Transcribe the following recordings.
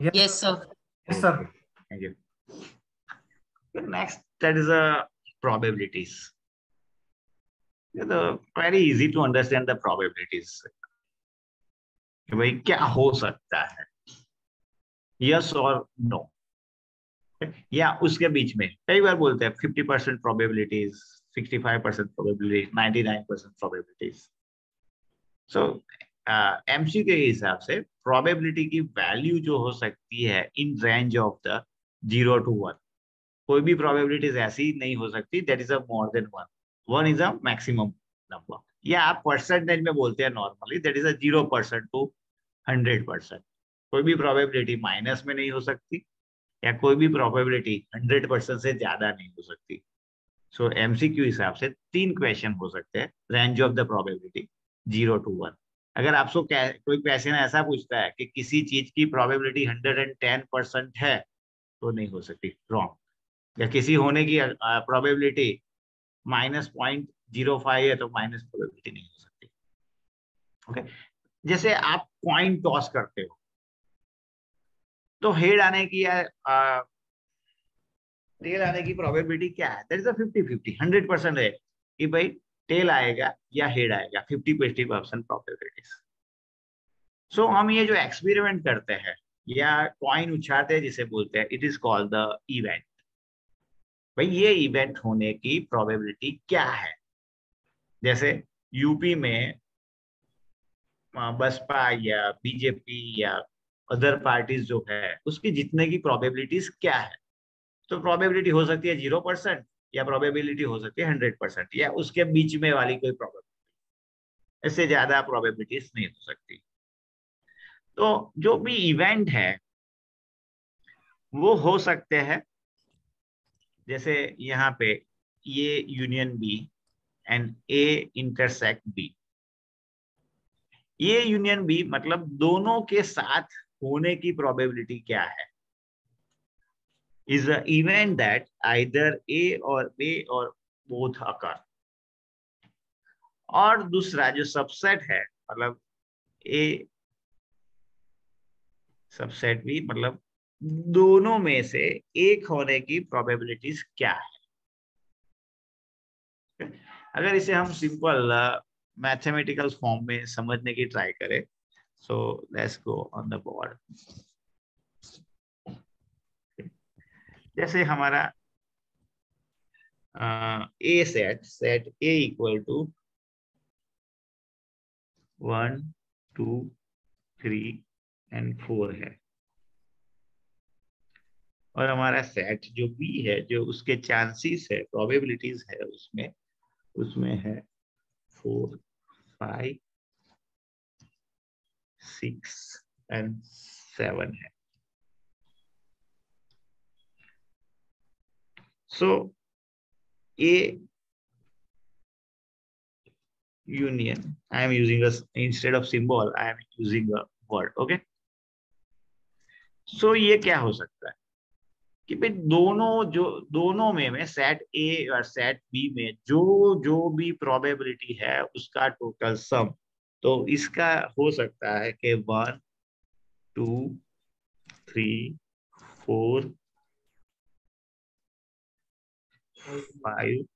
Yes, Yes, sir. yes, sir. Thank you. The next, that is a probabilities. You know, very easy to understand the probabilities. भाई क्या हो सकता है yes और no या उसके बीच में कई बार बोलते हैं fifty percent probabilities sixty five percent probabilities ninety nine percent probabilities so MC के हिसाब से प्रोबेबिलिटी की वैल्यू जो हो सकती है in range of the zero to one कोई भी प्रोबेबिलिटीज ऐसी नहीं हो सकती that is a more than one one is a maximum number या आप परसेंटेज में बोलते हैं normally that is a zero percent to hundred percent कोई भी प्रोबेबिलिटी माइनस में नहीं हो सकती, या कोई भी प्रोबेबिलिटी हंड्रेड परसेंट से ज़्यादा नहीं हो सकती. सो एमसीक्यू हिसाब से तीन क्वेश्चन हो सकते हैं range of the probability zero to one अगर आपको कोई क्वेश्चन ऐसा पूछता है कि किसी चीज़ की probability hundred and ten percent है तो नहीं हो सकती रॉन्ग या किसी होने की probability minus point zero five है तो माइनस प्रोबेबिलिटी नहीं हो सकती. ओके? जैसे आप कॉइन टॉस करते हो तो हेड आने की या टेल आने की प्रोबेबिलिटी क्या है? That is a fifty fifty hundred percent है कि भाई टेल आएगा या हेड आएगा fifty fifty percent probabilities so. हम ये जो एक्सपेरिमेंट करते हैं, या कॉइन उछालते हैं जिसे बोलते हैं it is called the event भाई, ये इवेंट होने की प्रोबेबिलिटी क्या है? जैसे यूपी में बसपा या बीजेपी या अदर पार्टीज़ जो है, उसकी जीतने की प्रोबेबिलिटीज क्या है? तो प्रोबेबिलिटी हो सकती है ज़ीरो परसेंट या प्रोबेबिलिटी हो सकती है हंड्रेड परसेंट या उसके बीच में वाली कोई प्रोबेबिलिटी इससे ज़्यादा प्रोबेबिलिटीज नहीं हो सकती। तो जो भी इवेंट है, वो हो सकते हैं, जैसे यहाँ पे ये union B and A intersect B ये यूनियन बी मतलब दोनों के साथ होने की प्रोबेबिलिटी क्या है? Is event that either A और बी और बोथ अकर और दूसरा जो सबसेट है मतलब ए सबसेट बी मतलब दोनों में से एक होने की प्रोबेबिलिटीज क्या है? अगर इसे हम सिंपल मैथमेटिकल फॉर्म में समझने की ट्राई करें so let's go on the board जैसे हमारा a set set A equal to one two three and four है। और हमारा सेट जो बी है, जो उसके चांसेस है प्रोबेबिलिटीज है उसमें उसमें है four five six and seven है। So A union, i am using a instead of symbol, i am using a word, okay? So, ये क्या हो सकता है? कि भाई दोनों जो, दोनों में में सेट ए और सेट बी में जो जो भी प्रोबेबिलिटी है, उसका टोटल सम तो इसका हो सकता है कि one two three four five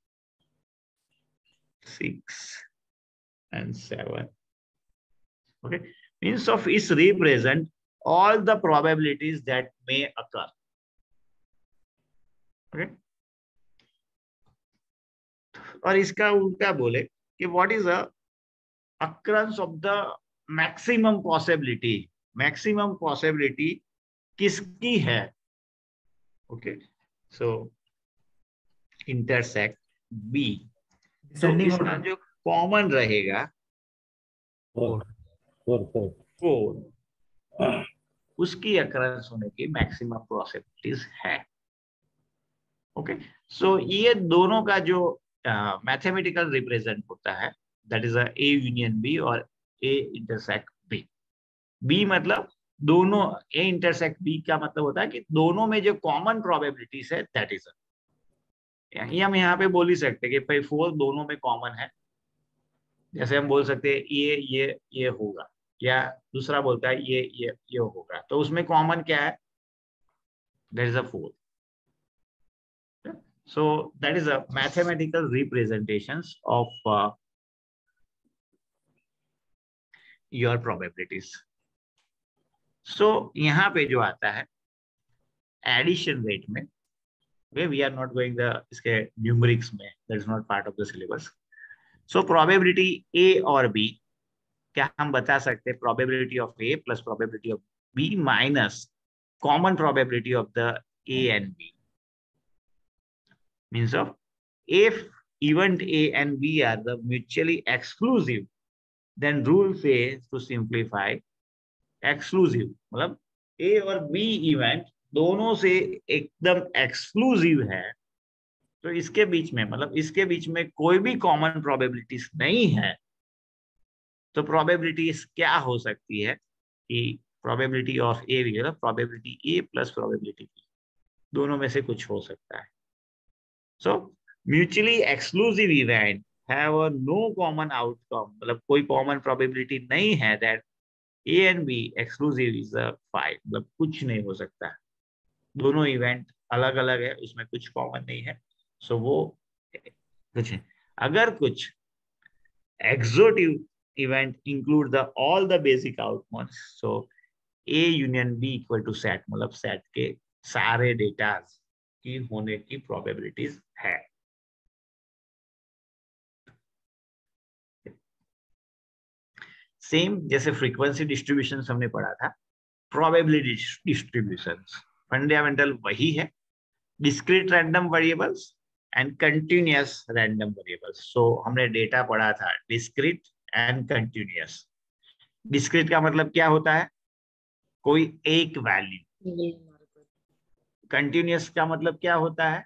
six and 7 okay means of is represent all the probabilities that may occur okay और इसका उल्टा बोले कि what is a occurrence of the maximum possibility maximum possibility किसकी है ओके सो इंटरसेक्ट बी तो इसका जो कॉमन रहेगा फोर फोर फोर उसकी अक्रंस होने की मैक्सिमम पॉसिबिलिटीज है। ओके सो ये दोनों का जो मैथमेटिकल uh, रिप्रेजेंट होता है that is A union B और ए इंटरसेक्ट बी बी मतलब दोनों ए इंटरसेक्ट बी का मतलब होता है कि दोनों में जो कॉमन प्रोबेबिलिटीज है दैट इज़ ये हम यहाँ पे बोल ही सकते कि भाई फोर दोनों में कॉमन है। जैसे हम बोल सकते हैं ये ये ये होगा या दूसरा बोलता है ये ये ये होगा। तो उसमें कॉमन क्या है? That is a so that is a mathematical representations of uh, your probabilities so यहाँ पे जो आता है एडिशन रेट में we are not going the इसके न्यूमरिक्स में that is not part of the syllabus so probability A और B क्या हम बता सकते हैं? Probability of A plus probability of B minus common probability of the A and B means of if event A and B are the mutually exclusive, then rule says to simplify exclusive. मतलब A और B event दोनों से एकदम exclusive है तो इसके बीच में मतलब इसके बीच में कोई भी कॉमन प्रोबेबिलिटीज नहीं है तो प्रोबेबिलिटीज क्या हो सकती है कि प्रोबेबिलिटी ऑफ़ ए मतलब probability A plus probability B दोनों में से कुछ हो सकता है so mutually exclusive event have a no common outcome. मतलब कोई common probability नहीं है that A and B exclusive is a five. मतलब कुछ नहीं हो सकता दोनों इवेंट अलग अलग है, उसमें कुछ कॉमन नहीं है। सो वो, कुछ है। अगर कुछ exhaustive event include the all the basic outcomes so A union B equal to set मतलब सेट के सारे डेटाज की होने की प्रोबेबिलिटीज है। सेम जैसे फ्रीक्वेंसी डिस्ट्रीब्यूशन हमने पढ़ा था प्रोबेबिलिटी डिस्ट्रीब्यूशन फंडामेंटल वही है discrete random variables and continuous random variables so हमने डेटा पढ़ा था डिस्क्रीट एंड कंटिन्यूस डिस्क्रीट का मतलब क्या होता है? कोई एक वैल्यू कंटिन्यूस का मतलब क्या होता है?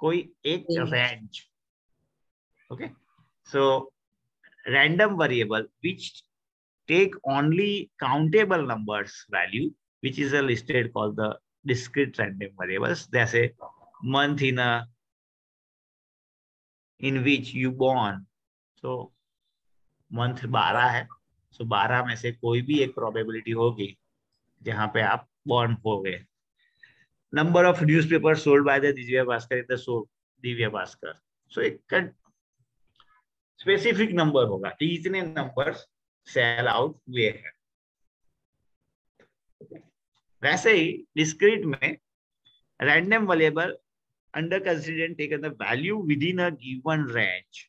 कोई एक range okay so random variable which take only countable numbers value which is a listed call the discrete random variables जैसे month in a in which you born so month 12 है so 12 में से कोई भी एक probability होगी जहाँ पे आप born हो गए number of newspapers sold by the Divya Bhaskar in the so Divya Bhaskar so एक स्पेसिफिक नंबर होगा इतने नंबर्स सेल आउट हुए हैं वैसे ही डिस्क्रीट में random variable consideration taken the value within a given range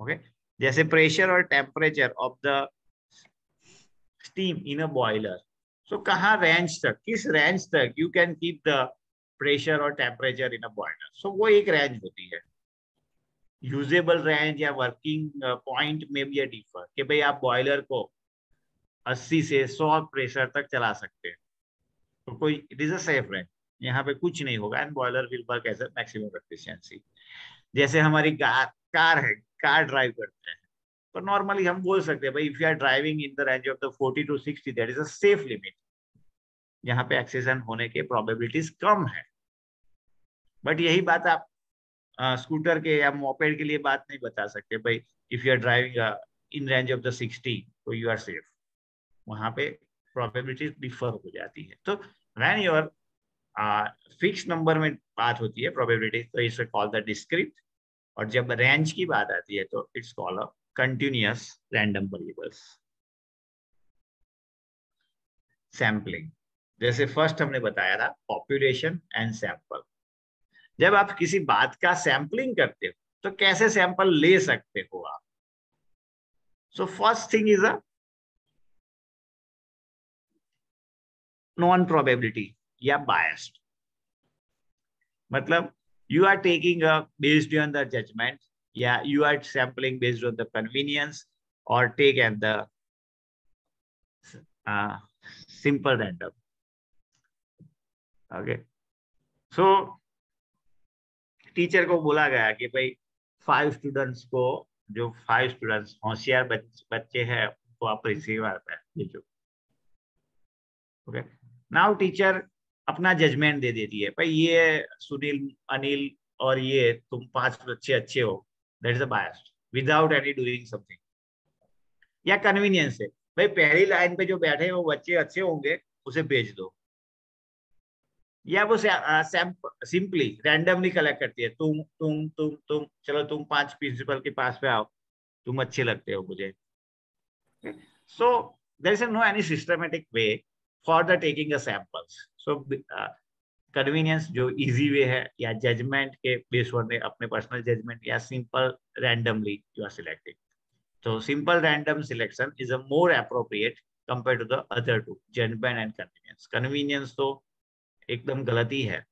okay जैसे pressure और temperature of the steam in a boiler so कहा रेंज तक? किस रेंज तक you can keep the pressure और temperature in a boiler so वो एक range होती है। यूजेबल रेंज या वर्किंग पॉइंट में भी डिफर कि भाई आप बॉयलर को 80 से 100 प्रेशर तक चला सकते हैं। तो कोई इट इज़ अ सेफ़ यहाँ पे कुछ नहीं होगा। And boiler will work as maximum efficiency जैसे हमारी कार है, कार ड्राइव करते हैं। तो नॉर्मली हम बोल सकते हैं, भाई if you are driving in the range of the 40 to 60 that is a safe limit यहाँ पे एक्सीडेंट होने के प्रोबेबिलिटीज कम है। बट यही बात आप स्कूटर के या मोपेड के लिए बात नहीं बता सकते। भाई if you are driving in range of the 60 तो यू आर सेफ़ वहाँ पे प्रोबेबिलिटी डिफर हो जाती है। तो व्हेन योर फिक्स नंबर में बात होती है प्रोबेबिलिटी तो इट्स कॉल द डिस्क्रिप्ट और जब रेंज की बात आती है तो it's call a continuous random variables sampling जैसे फ़र्स्ट हमने बताया था पॉपुलेशन एंड सैंपल जब आप किसी बात का सैंपलिंग करते हो तो कैसे सैंपल ले सकते हो आप? So first thing is a non probability या बायस्ड मतलब you are taking based on the judgement या you are sampling based on the convenience और take an the simple random okay so teacher को बोला गया कि भाई फाइव स्टूडेंट्स को जो फाइव स्टूडेंट्स होशियार बच्चे हैं वो आप रिसीव आता है ये ओके? नाउ टीचर अपना जजमेंट दे देती है। भाई ये सुनील, अनिल और ये तुम पाँच बच्चे अच्छे हो। That is a biased without any doing something या कन्वीनियंस है भाई पहली लाइन पे जो बैठे हैं, वो बच्चे अच्छे होंगे, उसे भेज दो। या वो सिंपली रैंडमली कलेक्ट करती है। तुम तुम तुम तुम, चलो तुम पाँच प्रिंसिपल के पास पे आओ। तुम अच्छे लगते हो मुझे। So there is no any systematic way for the taking a samples so convenience जो इजी वे है, या जजमेंट के बेस पर अपने पर्सनल जजमेंट या simple randomly you are selecting तो simple random selection is a more appropriate compare to the other two judgement and convenience convenience तो एकदम गलती है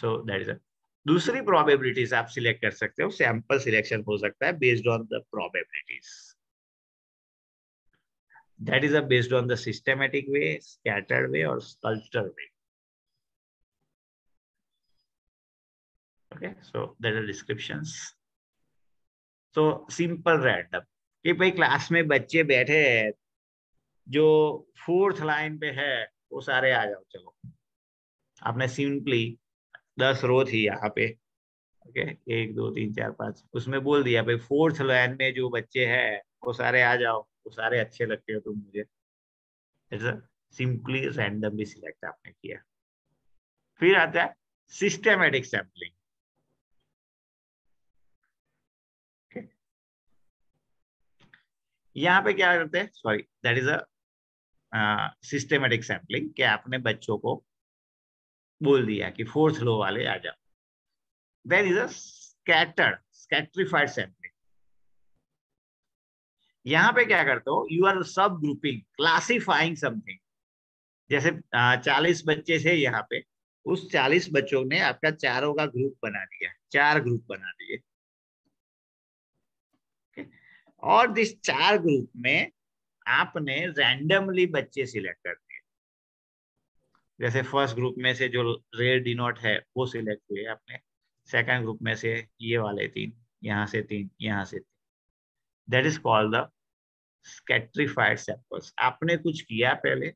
सो दैट इज़ दूसरी प्रोबेबिलिटीज आप सिलेक्ट कर सकते हो सैंपल सिलेक्शन हो सकता है based on the probabilities that is based on the systematic way scattered way और cluster way okay, so there are descriptions. So, simple random. कि भाई क्लास में बच्चे बैठे हैं, जो फोर्थ लाइन पे है, वो सारे आ जाओ, चलो। आपने सिंपली दस रो थी यहाँ पे। ओके एक, दो, तीन, चार, पाँच। उसमें बोल दिया, भाई फोर्थ लाइन में जो बच्चे हैं, वो सारे आ जाओ। वो सारे अच्छे लगते हो तुम मुझे। सिंपली रैंडमली सिलेक्ट आपने किया। फिर आता है सिस्टमेटिक सैम्पलिंग यहाँ पे क्या करते हैं? Sorry that is a systematic sampling कि आपने बच्चों को बोल दिया कि फोर्थ लो वाले आ जाओ। Then is a scattered stratified sampling यहाँ पे क्या करते हो? You are sub grouping classifying something जैसे चालीस बच्चे थे यहाँ पे, उस चालीस बच्चों ने आपका चारों का ग्रुप बना दिया, चार ग्रुप बना दिए। और दिस चार ग्रुप में आपने रैंडमली बच्चे सिलेक्ट कर दिए। जैसे फ़र्स्ट ग्रुप में से जो रेड डिनोट है, वो सिलेक्ट हुए आपने। सेकंड ग्रुप में से ये वाले तीन, यहाँ से तीन, यहाँ से तीन that is called the stratified samples आपने कुछ किया पहले?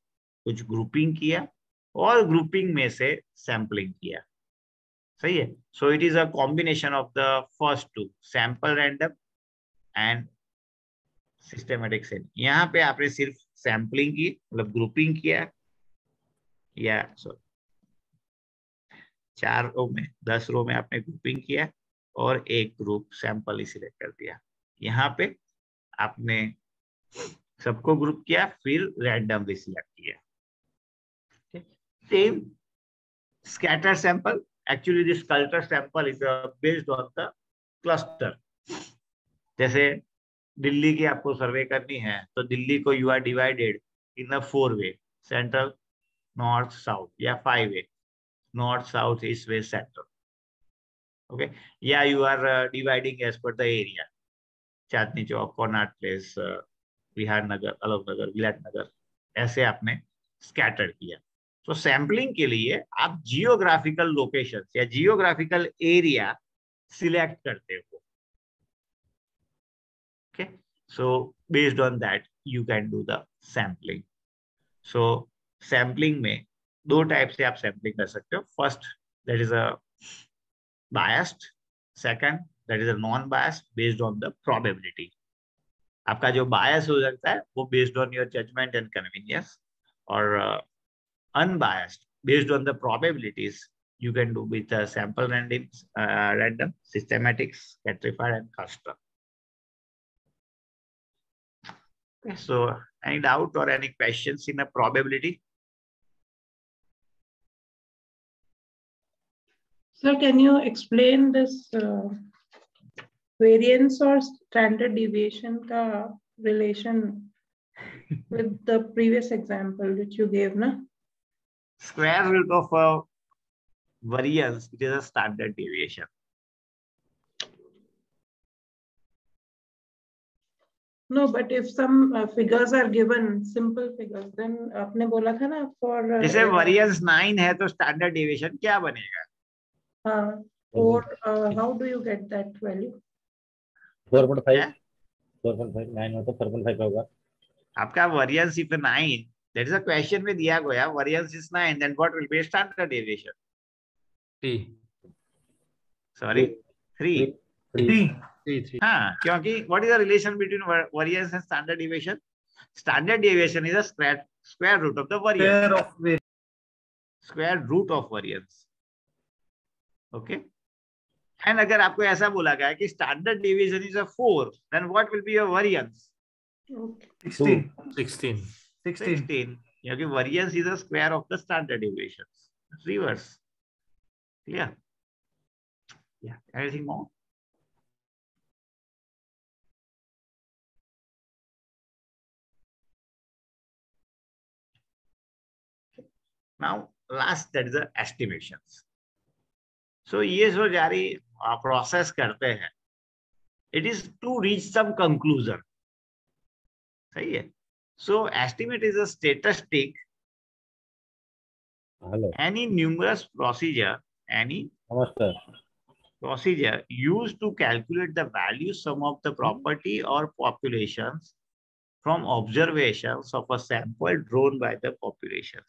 कुछ ग्रुपिंग किया? और ग्रुपिंग में से सैंपलिंग किया। सही है? So it is a combination of the first two sample random and systematic से यहाँ पे आपने सिर्फ़ सैम्पलिंग की मतलब ग्रुपिंग किया या सॉरी चार रो में, दस रो में आपने ग्रुपिंग किया और एक ग्रुप सैंपल ही सिलेक्ट कर दिया। यहाँ पे आपने सबको ग्रुप किया, फिर रैंडमली सिलेक्ट किया। Same scatter sample actually this cluster sample is based on the cluster जैसे दिल्ली की आपको सर्वे करनी है तो दिल्ली को you are divided in a four way central north south या five way north south east west central okay या you are dividing as per the area Chandni Chowk Connaught Place Bihar Nagar अलग नगर विराट नगर ऐसे आपने scatter किया। तो sampling के लिए आप जियोग्राफिकल लोकेशन या जियोग्राफिकल एरिया सिलेक्ट करते हो। Okay? So, based on that, you can do the sampling. So, sampling में दो टाइप से आप सैम्पलिंग कर सकते हो। First that is a biased second That is a non biased based on the probability आपका जो बायस हो सकता है वो based on your judgement and convenience और unbiased based on the probabilities you can do with a sample random, uh, random systematics, stratified and custom. So any doubt or any questions in a probability? So can you explain this uh, variance और standard deviation का relation with the previous example which you give ना square root of a variance which is a standard deviation no but if some figures are given simple figures then आपने बोला था ना for जैसे variance 9 है तो standard deviation क्या बनेगा? हाँ और how do you get that value four point five. Four point five nine होता फोर पॉइंट फाइव होगा। आपका variance if nine, that is a question में दिया गया। Variance is nine, then what will be standard deviation? T. Sorry, three. Three. T. हाँ क्योंकि what is the relation between variance and standard deviation standard deviation is a square square root of the variance square root of variance okay and अगर आपको ऐसा बोला गया कि standard division is a four then what will be your variance 16 16 16 क्योंकि variance is a square of the standard deviation reverse clear yeah. Anything more? Now last that is the estimations. So ये जो जारी process करते हैं। It is to reach some conclusion सही है? So estimate is a statistic any numerous procedure any procedure use to calculate the value some of the property और population from observation of a sample drawn by the population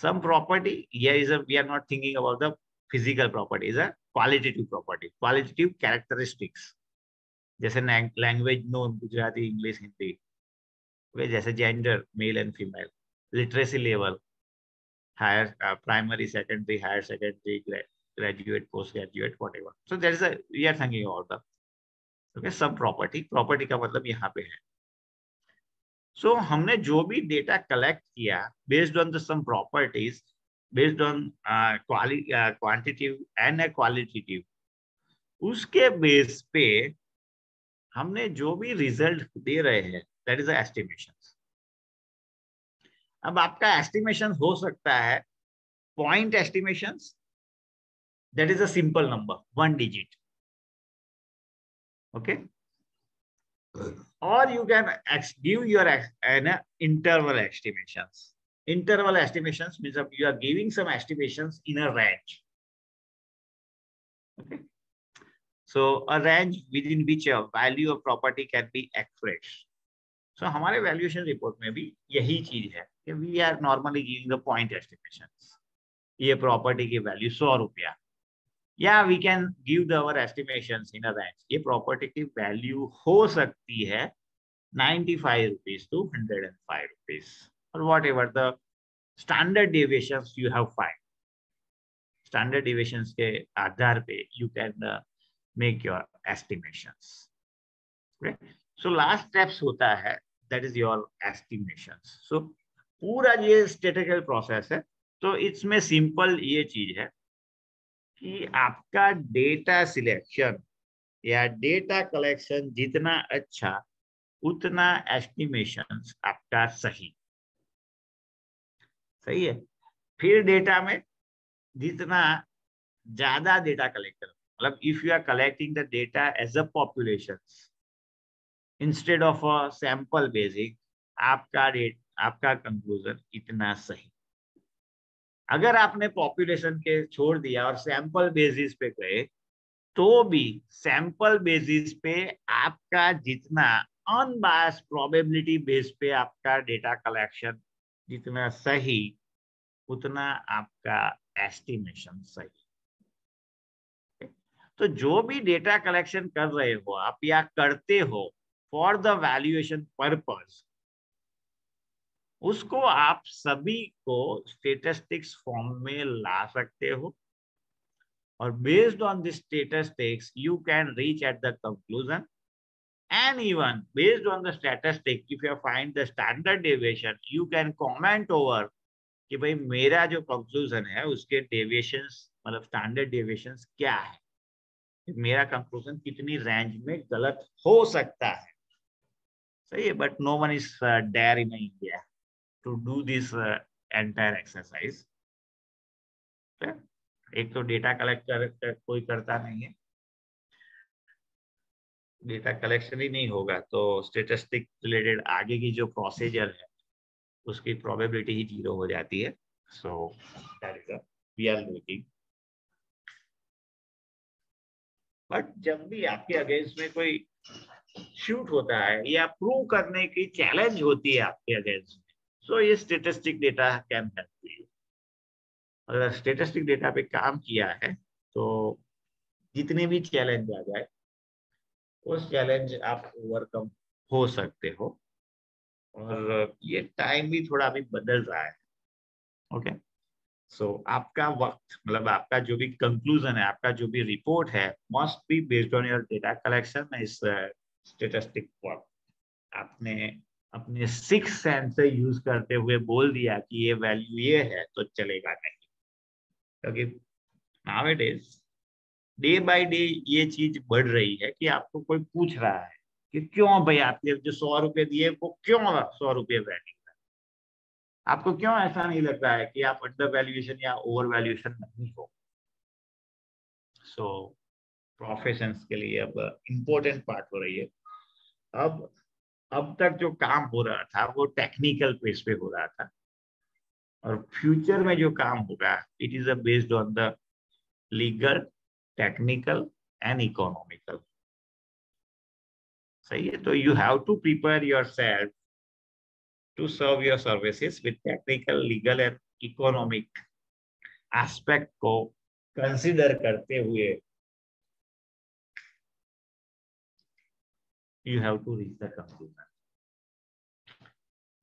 Some property, here is a, we are not thinking about the physical property, is a qualitative property, qualitative characteristics. जैसे language known, Gujarati, English, Hindi. Okay, जैसे gender, male and female, literacy level, higher uh, primary, secondary, higher secondary, gra graduate, postgraduate, whatever. So there is a we are thinking about the okay some property. Property का मतलब यहाँ पे है. So हमने जो भी data collect किया based on some properties, based on uh, quality, uh, quantitative उसके बेस पे हमने जो भी रिज़ल्ट दे रहे हैं दैट इज़ एस्टिमेशन अब आपका एस्टिमेशन हो सकता है point estimation that is a simple number one digit okay or you can give your an interval estimations interval estimations means you are giving some estimations in a range okay so a range within which a value of property can be expressed so हमारे valuation report में भी यही चीज़ है कि we are normally giving the point estimation ये property की value सौ रुपया या we can give the our estimation in range ये प्रॉपर्टी की वैल्यू हो सकती है ninety five rupees to hundred and five rupees और whatever the standard deviation you have five standard deviation के आधार पे you can make your estimation so last steps होता है that is your estimation so पूरा ये स्टेटिकल प्रोसेस है तो इसमें सिंपल ये चीज़ है कि आपका डेटा सिलेक्शन या डेटा कलेक्शन जितना अच्छा उतना एस्टिमेशन आपका सही। सही है? फिर डेटा में जितना ज़्यादा डेटा कलेक्ट करो। मतलब if you are collecting the data as a population instead of a sample basic आपका डेट आपका कंक्लूजन इतना सही। अगर आपने पॉपुलेशन के छोड़ दिया और सैंपल बेसिस पे गए तो भी सैंपल बेसिस पे आपका जितना अनबायस प्रोबेबिलिटी बेस पे आपका डेटा कलेक्शन जितना सही, उतना आपका एस्टिमेशन सही। तो जो भी डेटा कलेक्शन कर रहे हो आप या करते हो फॉर द वैल्यूएशन पर्पज उसको आप सभी को स्टेटिस्टिक्स फॉर्म में ला सकते हो। और based on this statistics you can reach at the conclusion and even based on the statistic if you find the standard deviation, you can comment over कि भाई मेरा जो कंक्लूजन है, उसके डेविएशंस मतलब स्टैंडर्ड डेविएशंस क्या है? मेरा कंक्लूजन कितनी रेंज में गलत हो सकता है। सही है but no one is dare in India to do this uh, entire exercise. Okay? एक तो डेटा कलेक्ट कर, कोई करता नहीं है डेटा कलेक्शन ही नहीं होगा तो स्टेटिस्टिक रिलेटेड आगे की जो प्रोसीजर है उसकी प्रोबेबिलिटी ही ज़ीरो हो जाती है so we are looking but जब भी आपके अगेंस्ट में कोई शूट होता है या प्रूव करने की चैलेंज होती है आपके अगेंस्ट सो ये statistic data can help you अगर स्टेटिस्टिक डेटा पे काम किया है तो जितने भी चैलेंज आ जाए उस चैलेंज आप ओवरकम हो सकते हो। और ये टाइम भी थोड़ा अभी बदल रहा है। ओके सो so, आपका वक्त मतलब आपका जो भी कंक्लूजन है आपका जो भी रिपोर्ट है must be based on your data collection इस स्टेटिस्टिक वर्क आपने अपने सिक्स सेंस से यूज़ करते हुए बोल दिया कि ये वैल्यू ये है तो चलेगा नहीं। क्योंकि it is day by day ये चीज़ बढ़ रही है कि आपको कोई पूछ रहा है कि क्यों भाई आपने जो सौ रुपए दिए वो क्यों सौ रुपये वैल्यू है? आपको क्यों ऐसा नहीं लग रहा है कि आप अंडर वैल्यूएशन या ओवर वैल्यूएशन नहीं हो? सो so, प्रोफेशन के लिए अब इम्पोर्टेंट पार्ट हो रही है। अब अब तक जो काम हो रहा था, वो टेक्निकल बेस पे हो रहा था। और फ्यूचर में जो काम होगा it is a based on the legal technical and economical सही है? तो you have to prepare yourself to serve your services with technical legal and economic aspect को कंसिडर करते हुए you have to reach the conclusion.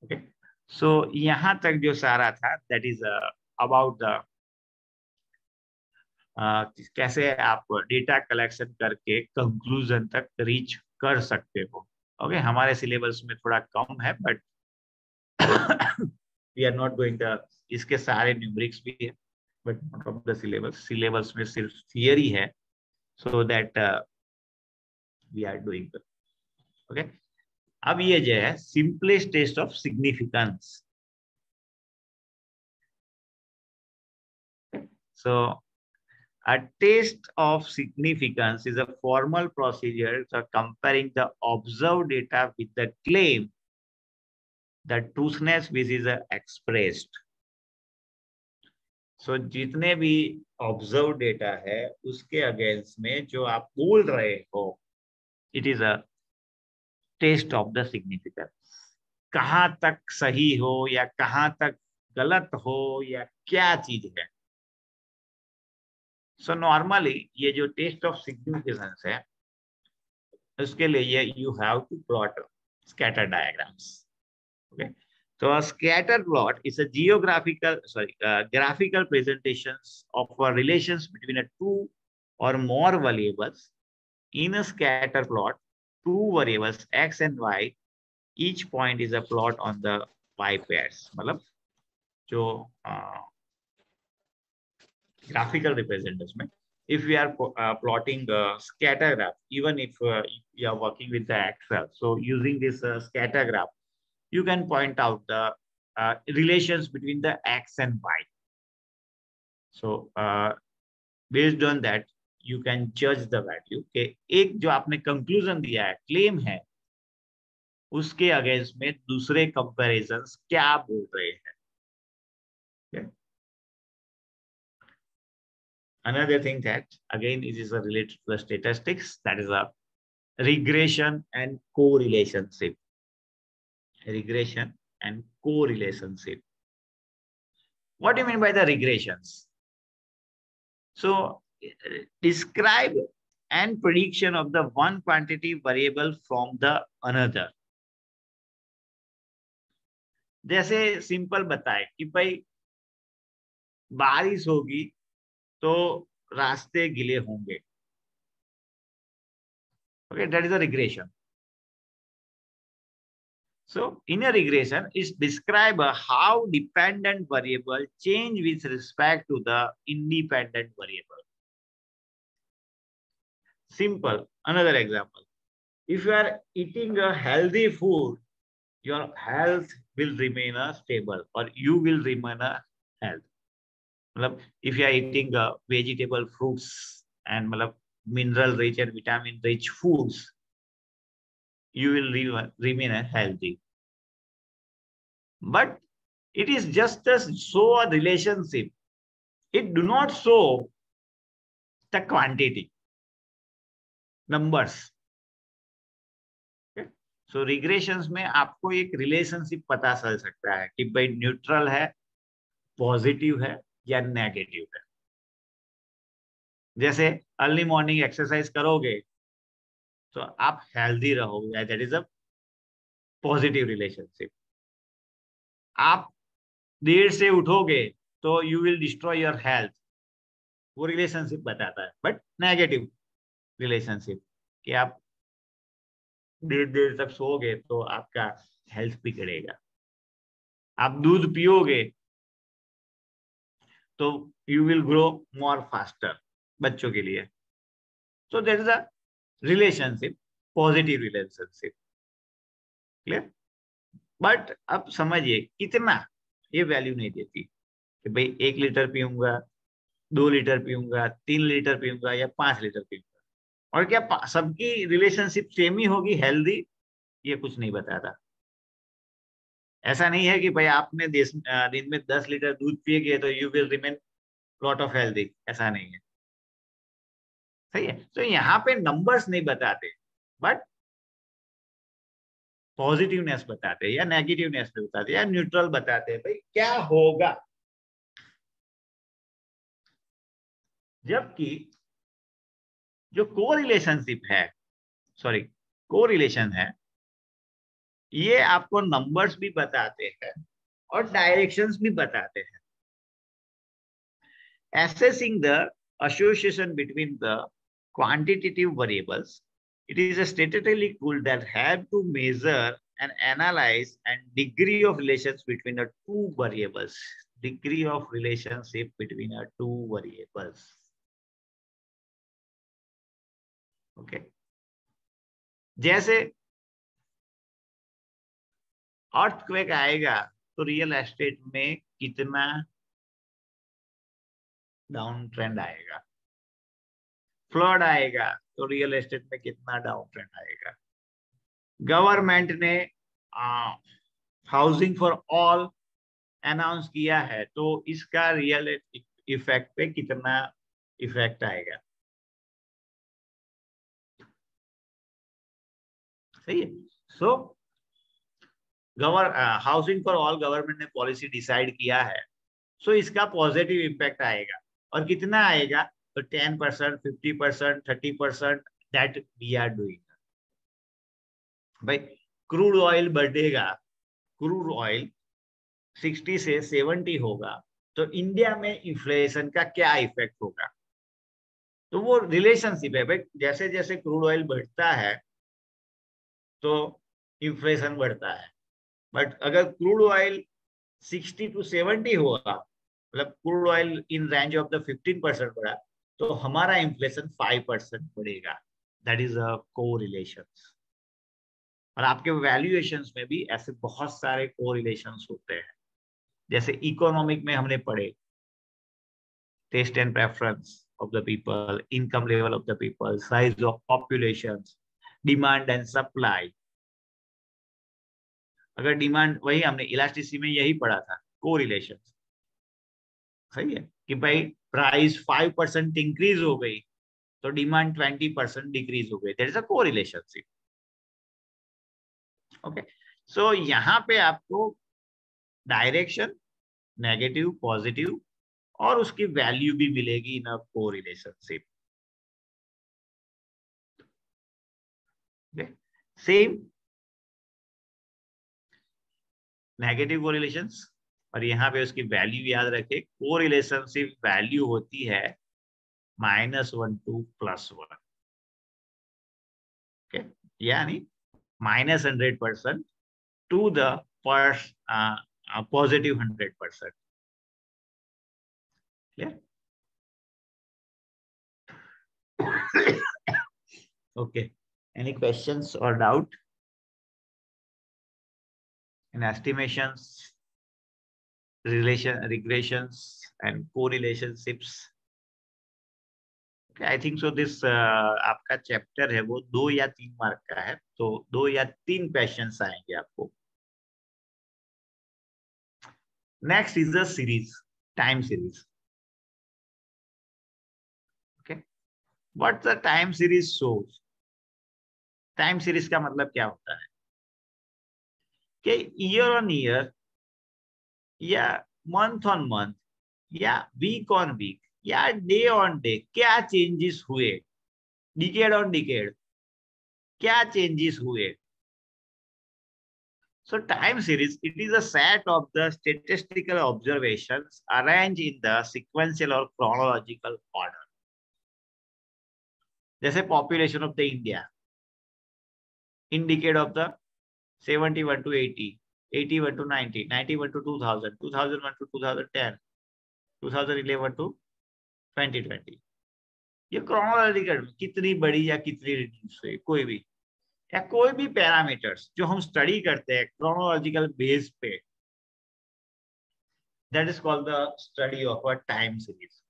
Okay. So यहाँ तक जो सारा था that is uh, about uh, कैसे आप डेटा कलेक्शन करके कंक्लूजन तक रीच कर सकते हो। Okay okay? हमारे सिलेबस में थोड़ा कम है but we are not going the इसके सारे न्यूमरिक्स भी है but not of the syllabus syllabus में सिर्फ़ थियरी है so that we are doing okay अब ये जो है simplest test of significance so a test of significance is a formal procedure for comparing the observed data with the claim the truthness which is expressed so जितने भी observe data है उसके against में जो आप बोल रहे हो it is a test of the significance कहा तक सही हो या कहाँ तक गलत हो या क्या चीज़ है? सो so नॉर्मली ये जो टेस्ट ऑफ़ सिग्निफिकेंस है, उसके लिए ये you have to plot scatter diagrams okay तो scatter plot is a geographical sorry graphical presentation of relation between a two और more variables in a scatter plot two variables x and y each point is a plot on the y pairs मतलब जो graphical representation if we are uh, plotting a scatter graph even if uh, you are working with the excel so using this uh, scatter graph you can point out the uh, relations between the x and y so uh, based on that you can जज the value के एक जो आपने कंक्लूजन दिया है claim है उसके अगेंस्ट में दूसरे कंपेरिजन क्या बोल रहे हैं another thing that again it is related to the statistics that is a regression and correlationship regression and correlationship what do you mean by the regressions so describe and prediction of the one quantity variable from the another जैसे simple बताए कि भाई, बारिश होगी तो रास्ते गिले होंगे। Okay that is a regression so in a regression is describe how dependent variable change with respect to the independent variable Simple. Another example. If you are eating a healthy food, your health will remain a stable or you will remain a health. If you are eating a vegetable fruits and mineral rich and vitamin rich foods, you will remain healthy. But it is just a show a relationship. It do not show the quantity. Numbers so regression में आपको एक relationship पता चल सकता है कि भाई neutral है पॉजिटिव है या नेगेटिव है। जैसे अर्ली मॉर्निंग एक्सरसाइज करोगे तो आप हेल्दी रहोगे। That is a positive relationship आप देर से उठोगे तो you will destroy your health वो रिलेशनशिप बताता है बट नेगेटिव रिलेशनशिप कि आप देर देर तक सोओगे तो आपका हेल्थ बिगड़ेगा। आप दूध पियोगे तो you will grow more faster बच्चों के लिए। So there is a relationship positive relationship clear but अब समझिए कितना ये वैल्यू नहीं देती कि भाई एक लीटर पीऊँगा, दो लीटर पीऊँगा, तीन लीटर पीऊँगा या पाँच लीटर पीऊँगा। और क्या सबकी रिलेशनशिप सेम ही होगी हेल्दी ये कुछ नहीं बताता ऐसा नहीं है कि भाई आपने दिन में दस लीटर दूध पिए गए तो you will remain lot of healthy ऐसा नहीं है। सही है? तो यहाँ पे नंबर्स नहीं बताते बट पॉजिटिवनेस बताते या नेगेटिवनेस बताते या न्यूट्रल बताते हैं, भाई क्या होगा? जबकि जो को रिलेशनशिप है सॉरी को रिलेशन है, ये आपको नंबर्स भी बताते हैं और डायरेक्शंस भी बताते हैं। Assessing the association between the quantitative variables it is a statistical tool that have to measure and analyse and degree of relation between a two variables degree of relationship between a two variables okay जैसे earthquake आएगा तो real estate में कितना down trend आएगा? Flood आएगा तो real estate में कितना डाउन ट्रेंड आएगा? गवर्नमेंट ने हाउसिंग फॉर ऑल अनाउंस किया है तो इसका रियल इफ़ेक्ट पे कितना इफ़ेक्ट आएगा? सही है। So gov housing for all government ने पॉलिसी डिसाइड किया है। सो so, इसका पॉजिटिव इम्पैक्ट आएगा। और कितना आएगा? तो ten percent fifty percent thirty percent that we are doing भाई क्रूड ऑयल बढ़ेगा। क्रूड ऑयल सिक्सटी से सेवेंटी होगा। तो इंडिया में इन्फ्लेशन का क्या इफ़ेक्ट होगा? तो वो रिलेशनशिप है। भाई जैसे जैसे क्रूड ऑयल बढ़ता है तो इन्फ्लेशन बढ़ता है। बट अगर क्रूड ऑयल 60 टू 70 होगा मतलब crude oil in range of the 15 percent बढ़ा तो हमारा इन्फ्लेशन 5 परसेंट बढ़ेगा। दैट इज़ अ को और आपके वैल्यूएशन में भी ऐसे बहुत सारे को रिलेशन होते हैं। जैसे इकोनॉमिक में हमने पढ़े। Test and preference of the people income level of the people size of population demand and supply अगर डिमांड वही हमने इलास्टिसिटी में यही पढ़ा था को रिलेशन सही है? कि भाई प्राइस फाइव परसेंट इंक्रीज हो गई तो डिमांड ट्वेंटी परसेंट डिक्रीज हो गई. देर इज़ अ को रिलेशनशिप ओके सो यहाँ पे आपको डायरेक्शन नेगेटिव पॉजिटिव और उसकी वैल्यू भी मिलेगी इन अ को रिलेशनशिप सेम नेगेटिव कोरिलेशन और यहाँ पे उसकी वैल्यू याद रखे कोरिलेशनशिप वैल्यू होती है minus one to plus one okay यानी minus hundred percent to the positive hundred percent okay. Any questions or doubt in estimations, relation, regressions, and correlationships. Okay, I think so. This uh, आपका chapter है वो दो या तीन mark का है तो दो या तीन क्वेश्चंस आएँगे आपको next is a series time series okay what the time series shows time series का मतलब क्या होता है? कि ईयर ऑन ईयर या मंथ ऑन मंथ या वीक ऑन वीक या डे ऑन डे क्या चेंजेस हुए? डिकेड ऑन डिकेड क्या चेंजेस हुए? So time series it is a set of the statistical observation arrange in the sequential और chronological order जैसे population of the India in decade of the 71 to 80, 81 to 90, 91 to 2000, 2001 to 2010, 2011 to 2020. ये chronological कितनी बड़ी या कितनी reduce हुई कोई भी या कोई भी पैरामीटर्स जो हम स्टडी करते हैं क्रोनोलॉजिकल बेस पे that is called the study of a time series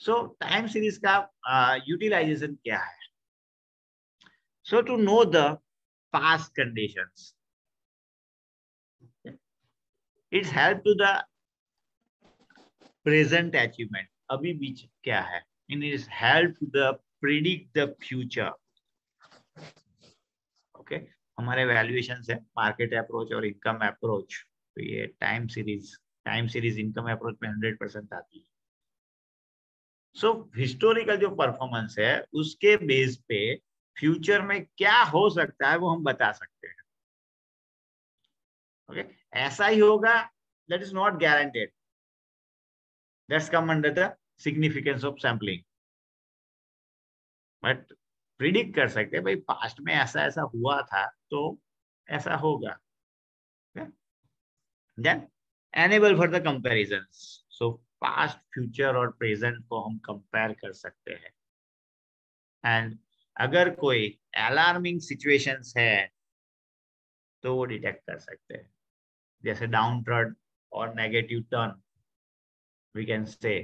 so time series का यूटिलाइजेशन uh, क्या है? So to know the past conditions it's help to the present achievement अभी बीच क्या है? In is help to the predict the future okay हमारे valuation है market approach और इनकम अप्रोच तो ये time series time series income approach में हंड्रेड परसेंट आती है। सो हिस्टोरिकल जो परफॉर्मेंस है, उसके बेस पे फ्यूचर में क्या हो सकता है, वो हम बता सकते हैं। Okay okay? ऐसा ही होगा that is not guaranteed that's come under the significance of sampling but predict कर सकते हैं, भाई पास्ट में ऐसा ऐसा हुआ था तो ऐसा होगा। Then enable for the comparison so past future और प्रेजेंट को हम कंपेयर कर सकते हैं। एंड अगर कोई अलार्मिंग सिचुएशंस है तो वो डिटेक्ट कर सकते हैं। जैसे डाउन ट्रड और negative turn we can say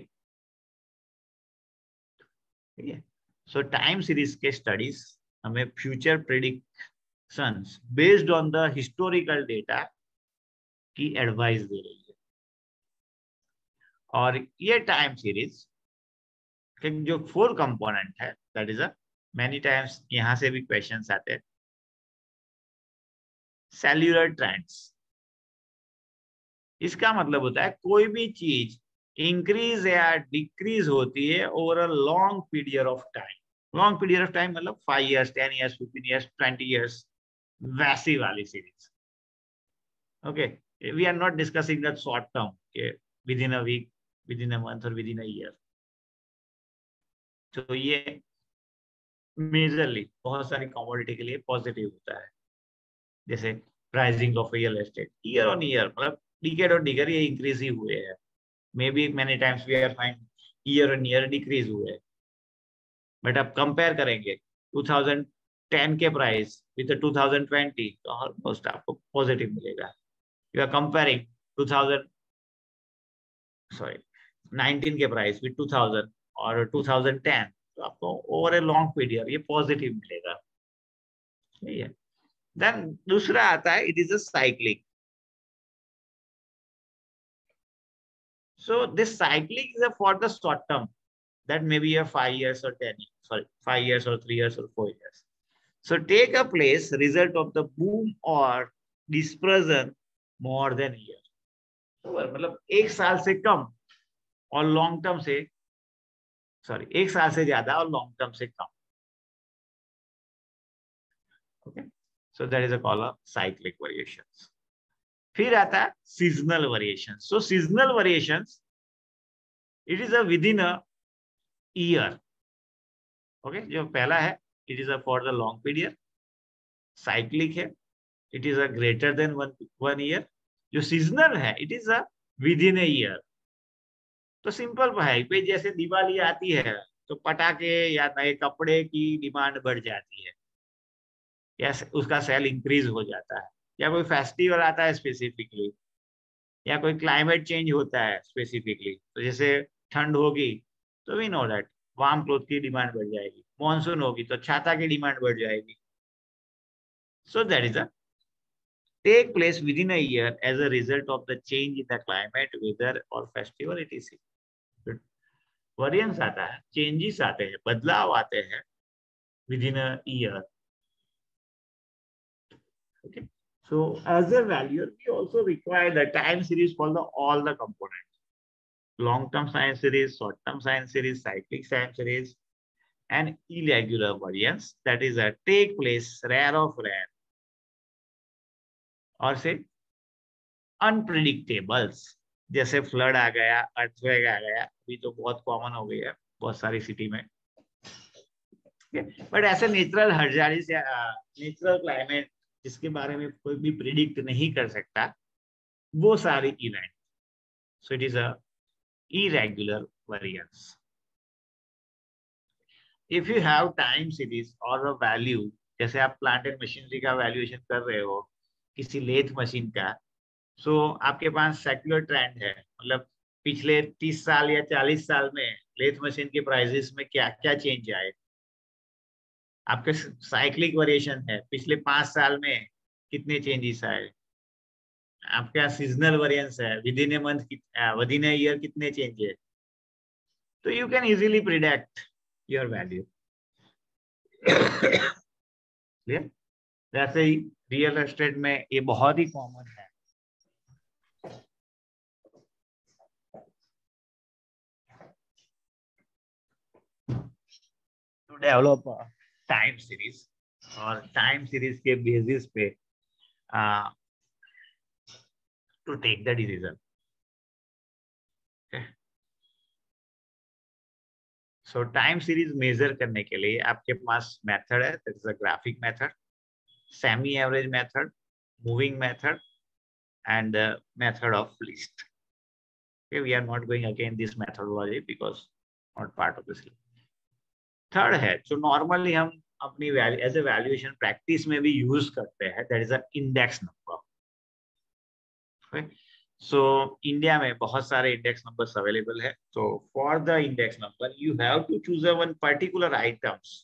ठीक है? सो टाइम सीरीज़ के स्टडीज़ हमें future prediction based on the historical data की एडवाइस दे रही है। और ये टाइम सीरीज़ जो फोर कंपोनेंट है that is a many times यहाँ से भी क्वेश्चन आते हैं। सेल्यूलर ट्रेंड्स इसका मतलब होता है कोई भी चीज़ इंक्रीज या डिक्रीज होती है over a long period of time long period of time मतलब five years ten years fifteen years twenty years वैसी वाली series okay we are not discussing that short term के within a week a month और within a year तो ये majorly बहुत सारी commodity के लिए पॉजिटिव होता है। जैसे pricing of real estate year on year मतलब डिकेड और डिगर ये इंक्रीज ही हुए हैं। Maybe many times we are find year on year decrease हुए हैं। बट अब कंपेयर करेंगे 2010 के प्राइस विद 2020 तो ऑलमोस्ट आपको पॉजिटिव मिलेगा। यू आर कंपेयरिंग 2000 सॉरी 19 के प्राइस भी 2000 और 2010 तो आपको ओवर ए लॉन्ग पीरियड ये पॉजिटिव मिलेगा। ठीक है? देन दूसरा आता है it is a cyclic so this cyclic is a for the short term that may be uh five years और टेन सॉरी फाइव इयर्स और थ्री इयर्स और four years so take a place result of the boom और डिस्प्रजन more than year मतलब एक साल से कम। और लॉन्ग टर्म से सॉरी एक साल से ज़्यादा और लॉन्ग टर्म से कम। Okay so that is a call of cyclic variations फिर आता है seasonal variation so seasonal variation it is a within a year okay जो पहला है it is a for the long period cyclic है it is a greater than one year जो seasonal है it is a within a year तो simple है पे जैसे दिवाली आती है तो पटाखे या नए कपड़े की डिमांड बढ़ जाती है या उसका सेल इंक्रीज हो जाता है या कोई फेस्टिवल आता है स्पेसिफिकली या कोई क्लाइमेट चेंज होता है स्पेसिफिकली तो जैसे ठंड होगी तो we know that warm cloth की डिमांड बढ़ जाएगी मॉनसून होगी तो छाता की डिमांड बढ़ जाएगी so that is a take place within a year as a result of the change in the climate, weather or festival etc. Variance आता है चेंजेस आते हैं, बदलाव आते हैं within year okay so as a valuer we also require the time series for the all the components long term science series short term science series cyclic science series and irregular variance that is a take place rare of rare और से unpredictables जैसे flood आ गया अर्थवेग आ गया अभी तो बहुत common हो गई है बहुत सारी सिटी में। बट ऐसे नेचुरल हरजारी से नेचुरल क्लाइमेट जिसके बारे में कोई भी प्रिडिक्ट नहीं कर सकता वो सारी event so it is a variance. If you have time series or a value, जैसे आप प्लांट एंड मशीनरी का वैल्यूएशन कर रहे हो किसी लेथ मशीन का सो आपके पास सेक्युलर ट्रेंड है। मतलब पिछले तीस साल या चालीस साल में लेथ मशीन के प्राइसेस में क्या क्या चेंज आए? आपके साइक्लिक वेरिएशन है। पिछले पाँच साल में कितने चेंजेस आए? आपके सीजनल वेरिएंस है। Within a month within year कितने चेंज है? तो you can easily predict your value clear वैसे ही रियल एस्टेट में ये बहुत ही कॉमन है। टू डेवलप टाइम सीरीज़ और टाइम सीरीज़ के बेसिस पे to take the decision so time series measure करने के लिए आपके पास मेथड है that is a graphic method semi average method moving method and method of least we are not going again this methodology because not part of this list third है। जो normally हम अपनी एज ए वैल्यूएशन प्रैक्टिस में भी use करते हैं। That is a index number so India में बहुत सारे इंडेक्स नंबर्स अवेलेबल है। तो for the index number you have to choose one particular items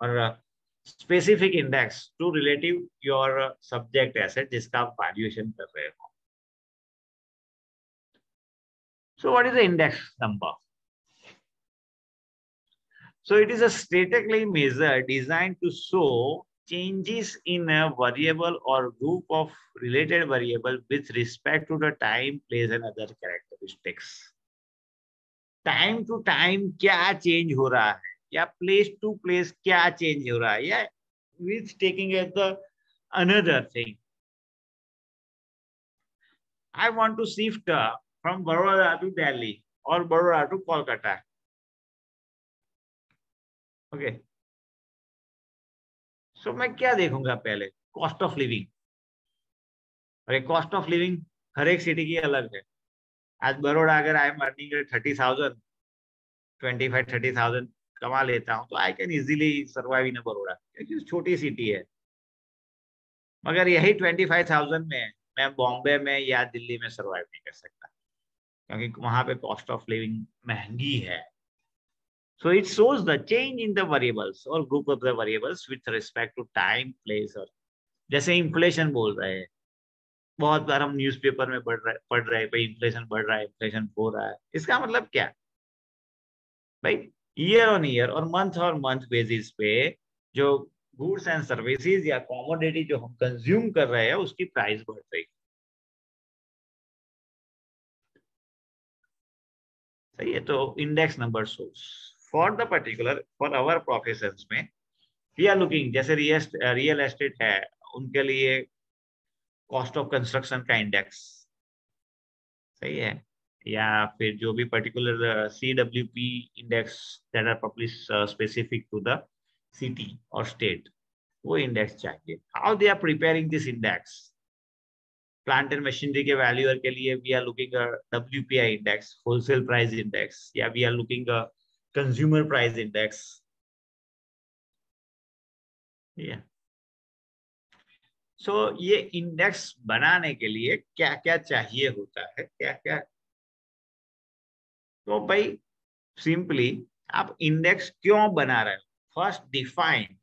और specific index to relative your subject asset जिसका आप वैल्यूएशन कर रहे हो। So what is the index number? So it is a statically measure designed to show changes in a variable or group of related variable with respect to the time place and other characteristics time to time क्या change हो रहा है या place to place क्या change हो रहा है या which taking at the another thing I want to shift uh, from Baroda to Delhi or Baroda to Kolkata. Okay. So, मैं क्या देखूँगा पहले? कॉस्ट ऑफ़ लिविंग अरे कॉस्ट ऑफ़ लिविंग हर एक सिटी की अलग है। आज बड़ोड़ा अगर I am earning thirty thousand twenty five thirty thousand कमा लेता हूँ तो I can easily survive in Baroda क्योंकि छोटी सिटी है। मगर यही ट्वेंटी फाइव थाउज़ेंड में मैं बॉम्बे में या दिल्ली में सर्वाइव नहीं कर सकता, क्योंकि वहाँ पे कॉस्ट ऑफ़ लिविंग महँगी है। So it shows the change in the variables और group of the variables with respect to time place और जैसे इन्फ्लेशन बोल रहे हैं। बहुत बार हम न्यूज़पेपर में पढ़ रहे पढ़ रहे भाई इन्फ्लेशन बढ़ रहा है इन्फ्लेशन हो रहा है। इसका मतलब क्या? भाई ईयर ऑन ईयर और मंथ और मंथ बेसिस पे जो गुड्स एंड सर्विसेज़ या कॉमोडिटी जो हम कंज्यूम कर रहे हैं, उसकी प्राइस बढ़ रही सही है? तो index number source for the particular for our profession में वी आर लुकिंग जैसे रियल एस्टेट है, उनके लिए कॉस्ट ऑफ़ कंस्ट्रक्शन का इंडेक्स सही है? या फिर जो भी particular C W P index that are publish specific to the city और स्टेट वो इंडेक्स चाहिए। How they are preparing this index plant and machinery के वैल्यूअर के लिए we are looking W P I index wholesale price index या we are looking consumer price index so ये index बनाने के लिए क्या क्या चाहिए होता है? क्या क्या तो भाई सिंपली आप इंडेक्स क्यों बना रहे हो? First define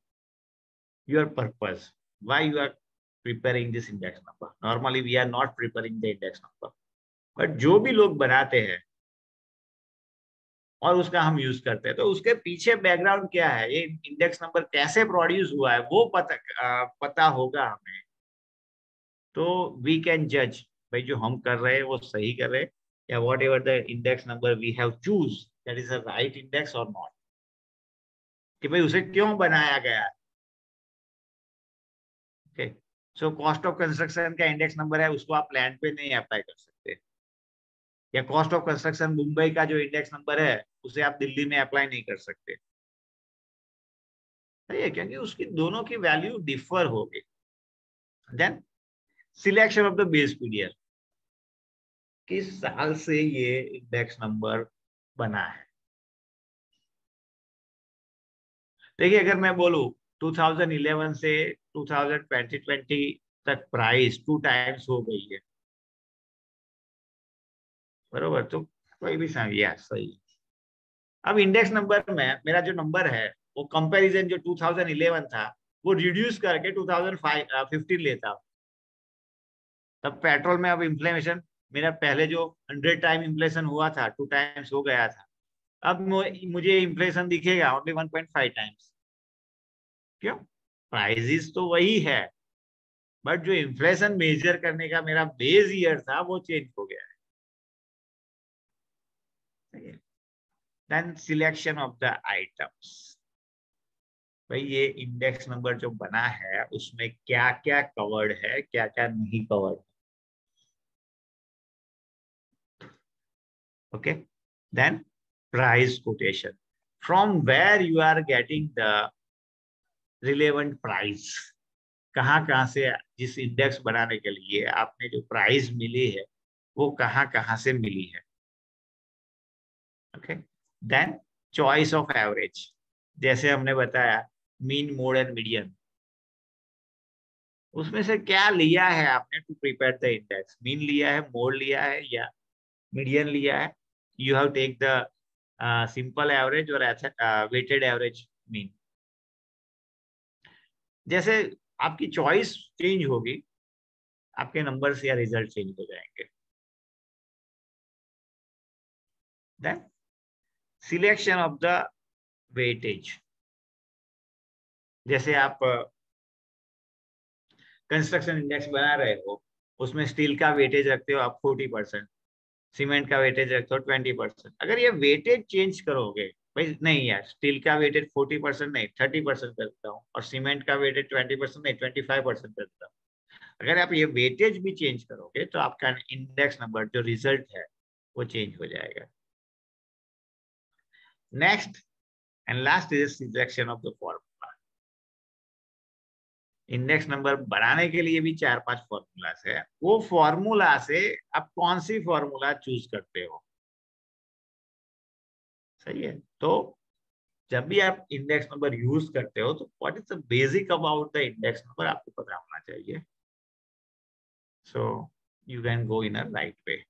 your purpose why you are preparing this index number normally we are not preparing the index number but जो भी लोग बनाते हैं और उसका हम यूज़ करते हैं। तो उसके पीछे बैकग्राउंड क्या है? ये इंडेक्स नंबर कैसे प्रोड्यूस हुआ है वो पता आ, पता होगा हमें। तो वी कैन जज भाई जो हम कर रहे हैं वो सही कर रहे हैं या whatever the index number we have choose that is a right index और नॉट कि भाई उसे क्यों बनाया गया okay so cost of construction का इंडेक्स नंबर है उसको आप लैंड पे नहीं अप्लाई कर सकते। या कॉस्ट ऑफ़ कंस्ट्रक्शन मुंबई का जो इंडेक्स नंबर है, उसे आप दिल्ली में अप्लाई नहीं कर सकते। क्योंकि उसकी दोनों की वैल्यू डिफर होगी then selection of the base period किस साल से ये इंडेक्स नंबर बना है? देखिए, अगर मैं बोलू 2011 से 2020 तक प्राइस टू टाइम्स हो गई है। बरोबर तो कोई भी समझिए सही। अब इंडेक्स नंबर में मेरा जो नंबर है, वो कंपैरिजन जो 2011 था, वो रिड्यूस करके 2015 लेता। तब पेट्रोल में अब इन्फ्लेमेशन मेरा पहले जो 100 टाइम इन्फ्लेशन हुआ था टू टाइम्स हो गया था। अब मुझे इन्फ्लेशन दिखेगा ओनली 1.5 टाइम्स क्यों? प्राइजेस तो वही है बट जो इन्फ्लेशन मेजर करने का मेरा बेस ईयर था, वो चेंज हो गया। Then selection of the items भाई, ये इंडेक्स नंबर जो बना है, उसमें क्या क्या कवर्ड है क्या क्या नहीं covered okay then price quotation from where you are getting the relevant price कहाँ कहाँ से जिस इंडेक्स बनाने के लिए आपने जो प्राइस मिली है, वो कहाँ कहाँ से मिली है? Okay then choice of average जैसे हमने बताया मीन मोड एंड मीडियन उसमें से क्या लिया है आपने to prepare the index mean लिया है मोड लिया है, या मीडियन लिया है? You have take the simple average और वेटेड एवरेज मीन जैसे आपकी चॉइस चेंज होगी, आपके नंबर या रिज़ल्ट चेंज हो जाएँगे. Then selection of the weightage जैसे आप कंस्ट्रक्शन इंडेक्स बना रहे हो, उसमें स्टील का वेटेज रखते हो आप फोर्टी परसेंट सीमेंट का वेटेज रखते हो ट्वेंटी परसेंट अगर ये वेटेज चेंज करोगे, भाई नहीं यार स्टील का वेटेज फोर्टी परसेंट नहीं थर्टी परसेंट करता हूँ, और सीमेंट का वेटेज ट्वेंटी परसेंट नहीं ट्वेंटी फाइव परसेंट करता हूँ। अगर आप ये वेटेज भी चेंज करोगे तो आपका इंडेक्स नंबर जो रिज़ल्ट है, वो चेंज हो जाएगा। Next and last is selection of the formula index number बनाने के लिए भी चार पाँच फॉर्मूलास है। वो फॉर्मूला से आप कौन सी फॉर्मूला चूज़ करते हो? सही है? तो जब भी आप इंडेक्स नंबर यूज़ करते हो तो what is the basic about the index number आपको पता होना चाहिए। So you can go in a right way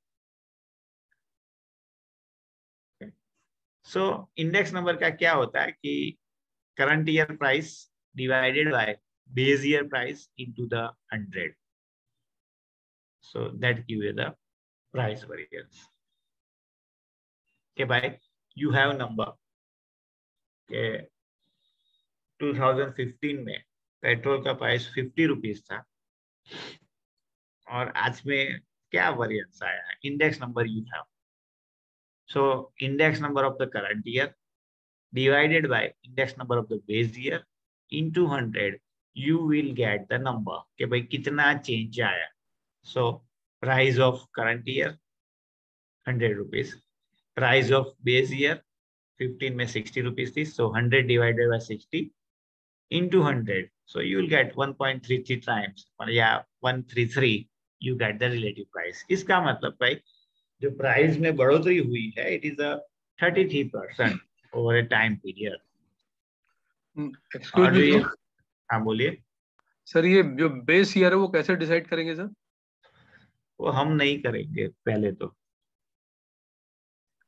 so index number का क्या होता है कि current year price divided by base year price into the hundred so, that give you the price variance. Okay by you have number के 2015 में petrol का price fifty rupees था. और आज में क्या वेरिएंस आया? है index number you have so index number of the current year divided by index number of the base year into 100 you will get the number कि भाई कितना चेंज आया so price of current year 100 rupees price of base year 15 में 60 rupees थी so 100 divided by 60 into 100 so you will get 1.33 times या 133 you get the relative price इसका मतलब भाई जो प्राइस में बढ़ोतरी हुई है it is a 33 percent over a time period हाँ बोलिए। सर ये जो बेस ईयर है वो कैसे डिसाइड करेंगे सर वो हम नहीं करेंगे पहले तो।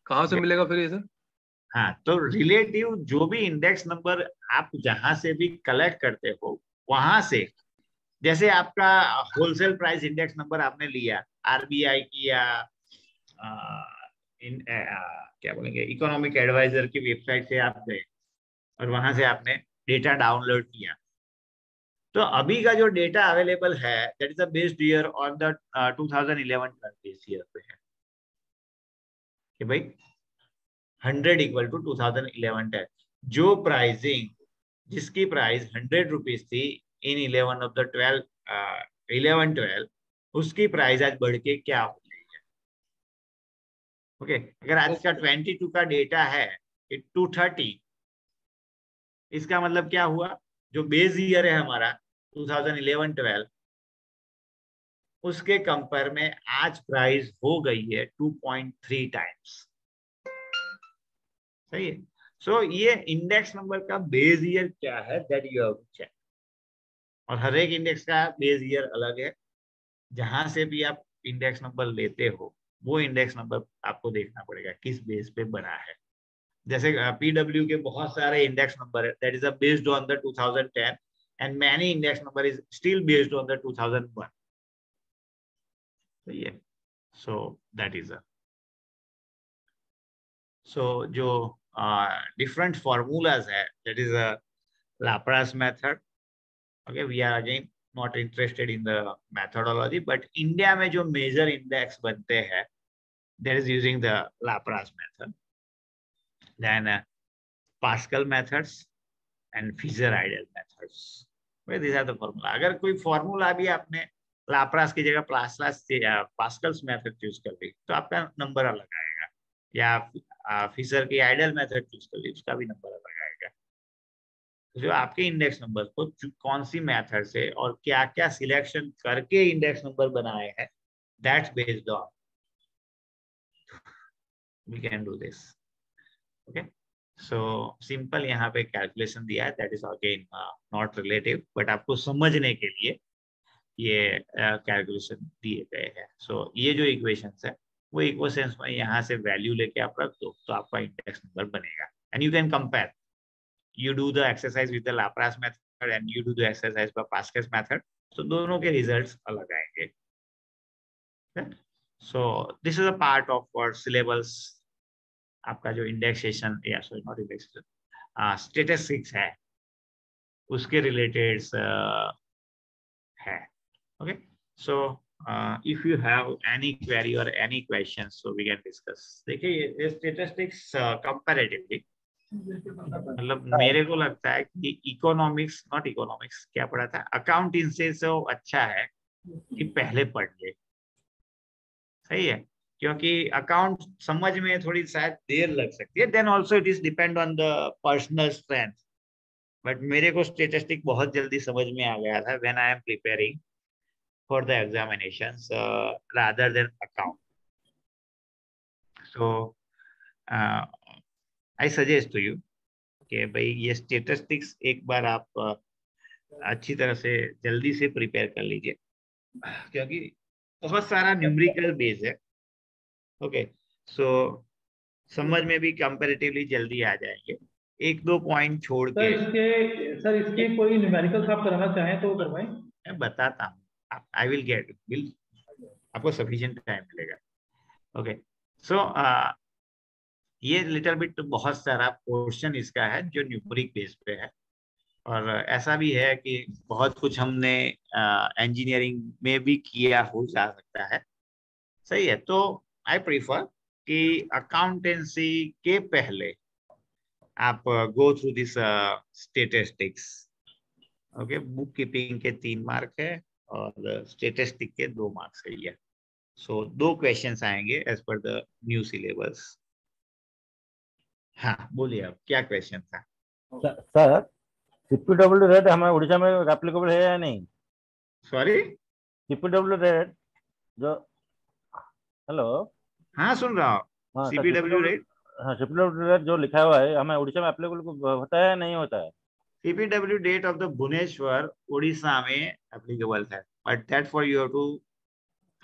कहाँ से मिलेगा फिर ये सर हाँ तो रिलेटिव जो भी इंडेक्स नंबर आप जहाँ से भी कलेक्ट करते हो वहाँ से जैसे आपका होलसेल प्राइस इंडेक्स नंबर आपने लिया आरबीआई की या इन, क्या बोलेंगे इकोनॉमिक एडवाइजर की वेबसाइट से आप गए और वहाँ से आपने डेटा डाउनलोड किया। तो अभी का जो डेटा अवेलेबल है that is a based year on the 2011 का बेस ईयर पे है। कि भाई 100 इक्वल टू 2011 टेन जो प्राइसिंग जिसकी प्राइस हंड्रेड रुपीज़ थी in eleven of the twelve eleven twelve उसकी प्राइस आज बढ़ के क्या हो है ओके okay. अगर आज का ट्वेंटी टू का डेटा है टू थर्टी इसका मतलब क्या हुआ? जो बेस ईयर है हमारा 2011-12 उसके कंपेयर में आज प्राइस हो गई है 2.3 टाइम्स सही है? सो so, ये इंडेक्स नंबर का बेस ईयर क्या है? दैट यू हैव चेक और हर एक इंडेक्स का बेस ईयर अलग है। जहाँ से भी आप इंडेक्स नंबर लेते हो वो इंडेक्स नंबर आपको देखना पड़ेगा, किस बेस पे बना है। जैसे पीडब्ल्यू के बहुत सारे इंडेक्स नंबर है that is based on the 2010 and many index number is still based on the 2001 thousand one so that is so जो डिफरेंट फॉर्मूलाज है that is Laspeyres method okay we are again not interested in the methodology but India में जो major index बनते हैं there is using the Laspeyres method then Pascal methods and Fisher ideal methods formula अगर कोई formula भी आपने Laspeyres की जगह प्लासलास पास्कल्स मैथड चूज़ कर ली तो आपका नंबर अलग आएगा। या uh, फिजर की आइडियल मैथड चूज़ कर ली, उसका भी नंबर अलग आएगा। जो आपके इंडेक्स नंबर को कौन सी मेथड से और क्या क्या सिलेक्शन करके इंडेक्स नंबर बनाए हैं? That's based on we can do this. Okay? So simple यहाँ पे कैलकुलेशन दिया है. That is again not relative but आपको समझने के लिए ये कैलकुलेशन uh, दिए गए हैं. सो so, ये जो इक्वेशन है वो इक्वेशंस में यहाँ से वैल्यू लेके आप रख दो तो आपका इंडेक्स नंबर बनेगा. And you can compare you do the exercise with the Laplace method and you do the exercise by Pascal's method तो दोनों के रिजल्ट्स अलग आएँगे। So this is a part of our syllabus आपका जो indexation या sorry not indexation statistics है। उसके रिलेटेड uh, है। Okay so if you have any query और any question so we can discuss देखिए ये स्टेटिस्टिक्स कंपैरेटिवली मतलब मेरे को लगता है कि इकोनॉमिक्स नॉट इकोनॉमिक्स क्या पढ़ा था? अकाउंटिंग से अच्छा है कि पहले पढ़ ले। सही है? क्योंकि अकाउंट समझ में थोड़ी शायद देर लग सकती है। Then also it is depend on the personal strength but मेरे को स्टेटिस्टिक बहुत जल्दी समझ में आ गया था when I am preparing for the examination rather than account so I suggest to you कि भाई ये स्टेटिस्टिक्स एक बार आप अच्छी तरह से जल्दी से प्रिपेयर कर लीजिए। क्योंकि बहुत सारा न्यूमरिकल बेस है। ओके सो समझ में भी कंपेरेटिवली जल्दी आ जाएँगे। एक दो पॉइंट छोड़ के इसके सर इसके कोई न्यूमेरिकल्स आप कराना चाहें तो करवाएँ। मैं बताता हूँ। आई विल गेट विल आपको सफिशिएंट टाइम मिलेगा। ओके सो ये लिटिल बिट बहुत सारा पोर्शन इसका है जो न्यूमरिक बेस पे है। और ऐसा भी है कि बहुत कुछ हमने इंजीनियरिंग में भी किया हो जा सकता है। सही है तो आई प्रीफर कि अकाउंटेंसी के पहले आप go through this statistics okay book keeping के तीन मार्क है और स्टेटिस्टिक के दो मार्क्स है सो so, दो क्वेश्चंस आएँगे as per the new syllabus हाँ बोलिए आप क्या क्वेश्चन था? सर सीपी डब्ल्यू रेट हमारे उड़ीसा में एप्लीकेबल है या नहीं? सॉरी सीपीडब्ल्यू रेट जो हेलो हाँ सुन रहा हूँ। सीपीडब्ल्यू रेट हाँ सीपीडब्ल्यू रेट जो लिखा हुआ है हमें उड़ीसा में एप्लीकेबल होता है या नहीं होता है? CPWD rate of the Bhubaneswar Orissa में एप्लीकेबल है। But that for you to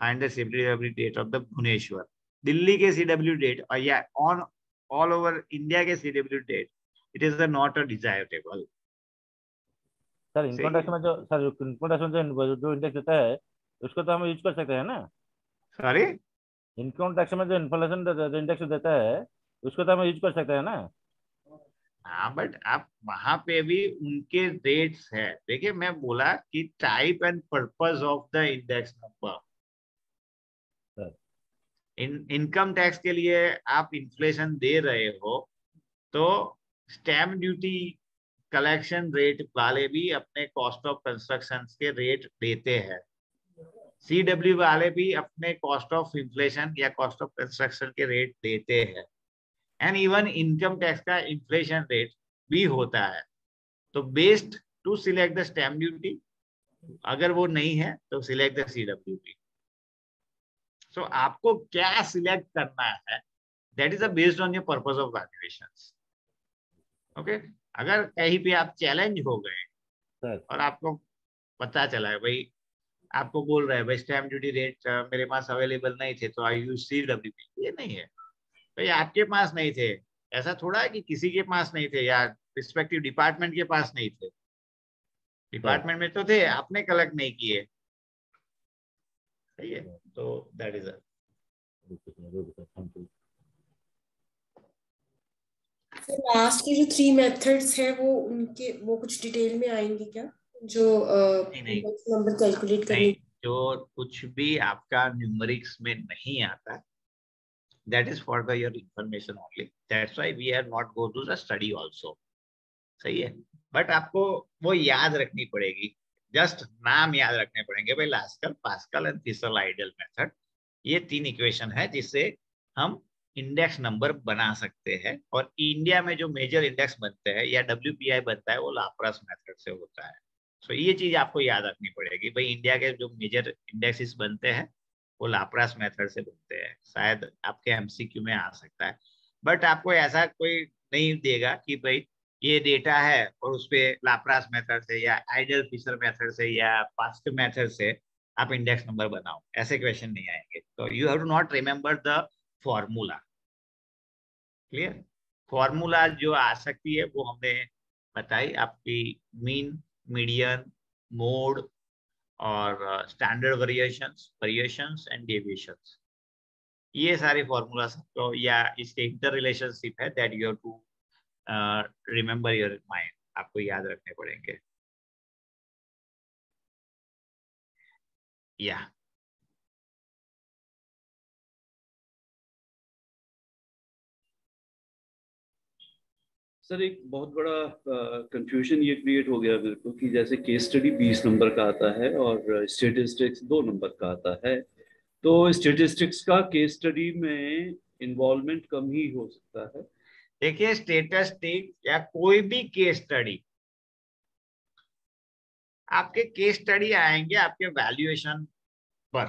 find the CPWD rate of the Bhubaneswar Delhi के सी डब्ल्यू डेट और या ऑन ऑल ओवर इंडिया के CW date it is not a desirable sir income tax में जो sir income tax में जो जो index देता है उसको तो हम यूज़ कर सकते हैं ना? सॉरी इनकम टैक्स में जो इन्फ्लेशन इंडेक्स देता है उसको तो हम यूज़ कर सकते हैं ना? हाँ बट आप वहाँ पे भी उनके रेट्स है। देखिए मैं बोला कि type and purpose of the index number in income tax के लिए आप इन्फ्लेशन दे रहे हो तो स्टैम्प ड्यूटी कलेक्शन रेट वाले भी अपने कॉस्ट ऑफ़ कंस्ट्रक्शन के रेट देते हैं। सी डब्ल्यू वाले भी अपने कॉस्ट ऑफ़ इन्फ्लेशन या कॉस्ट ऑफ़ कंस्ट्रक्शन के रेट देते हैं। एंड इवन इनकम टैक्स का इन्फ्लेशन रेट भी होता है। तो based to select the stamp duty अगर वो नहीं है तो select the C W P so so, आपको क्या सिलेक्ट करना है that is based on your purpose of valuation okay अगर कहीं पे आप चैलेंज हो गए और आपको पता चला है भाई आपको बोल रहा है भाई स्टैम्प ड्यूटी रेट मेरे पास अवेलेबल नहीं थे तो I use C W P ये नहीं है। भाई आपके पास नहीं थे। ऐसा थोड़ा है कि किसी के पास नहीं थे या रिस्पेक्टिव डिपार्टमेंट के पास नहीं थे। डिपार्टमेंट में तो थे आपने कलेक्ट नहीं किए। सही है? तो दैट इज़ लास्ट के जो थ्री मेथड्स है वो उनके वो कुछ डिटेल में आएँगे क्या? जो नंबर कैलकुलेट करने जो कुछ भी आपका न्यूमरिक्स में नहीं आता that is for the your information only. That's why we are not go to the study also. सही है? बट आपको वो याद रखनी पड़ेगी जस्ट नाम याद रखने पड़ेंगे भाई Laspeyres Pascal and Fisher ideal method ये तीन इक्वेशन है जिससे हम इंडेक्स नंबर बना सकते हैं और इंडिया में जो मेजर इंडेक्स बनते हैं या डब्ल्यू बनता है वो लाप्रास मेथड से होता है। सो so, ये चीज़ आपको याद रखनी पड़ेगी भाई इंडिया के जो मेजर इंडेक्सेस बनते हैं वो लाप्रास मेथड से बनते हैं। शायद आपके एमसीक्यू में आ सकता है। बट आपको ऐसा कोई नहीं देगा कि भाई ये डेटा है और उस पर लाप्रास मेथड से या आइडल फिशर मेथड से या पास्ट मेथड से आप इंडेक्स नंबर बनाओ। ऐसे क्वेश्चन नहीं आएँगे। तो you have to not remember the formula clear formula जो आ सकती है, वो हमने बताई। आपकी मीन मीडियन मोड और standard variations variations and deviations ये सारे फॉर्मूला तो या इसके इंटर रिलेशनशिप है that you have to remember your mind आपको याद रखने पड़ेंगे। या. सर, एक बहुत बड़ा कंफ्यूजन ये क्रिएट हो गया मेरे को कि जैसे केस स्टडी बीस नंबर का आता है और स्टेटिस्टिक्स दो नंबर का आता है। तो स्टेटिस्टिक्स का केस स्टडी में इन्वॉल्वमेंट कम ही हो सकता है। देखिए स्टेटिस्टिक या कोई भी केस स्टडी आपके केस स्टडी आएँगे आपके वैल्यूएशन पर।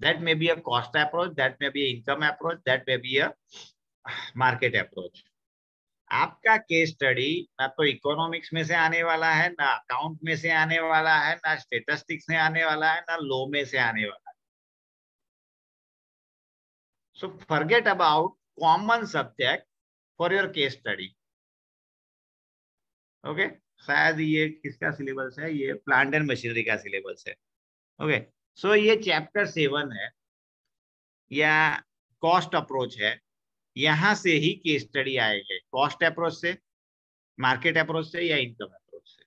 That may be a cost approach that may be income approach that may be a market approach आपका केस स्टडी ना तो इकोनॉमिक्स में से आने वाला है, ना अकाउंट में से आने वाला है, ना स्टेटिस्टिक्स में आने वाला है, ना लो में से आने वाला है। So forget about common subject for your case study okay शायद ये किसका सिलेबस है? ये प्लांट एंड मशीनरी का सिलेबस है। ओके? सो ये चैप्टर सेवन है। या कॉस्ट अप्रोच है। यहाँ से ही केस स्टडी आएँगे। कॉस्ट अप्रोच से मार्केट अप्रोच से या इनकम अप्रोच से।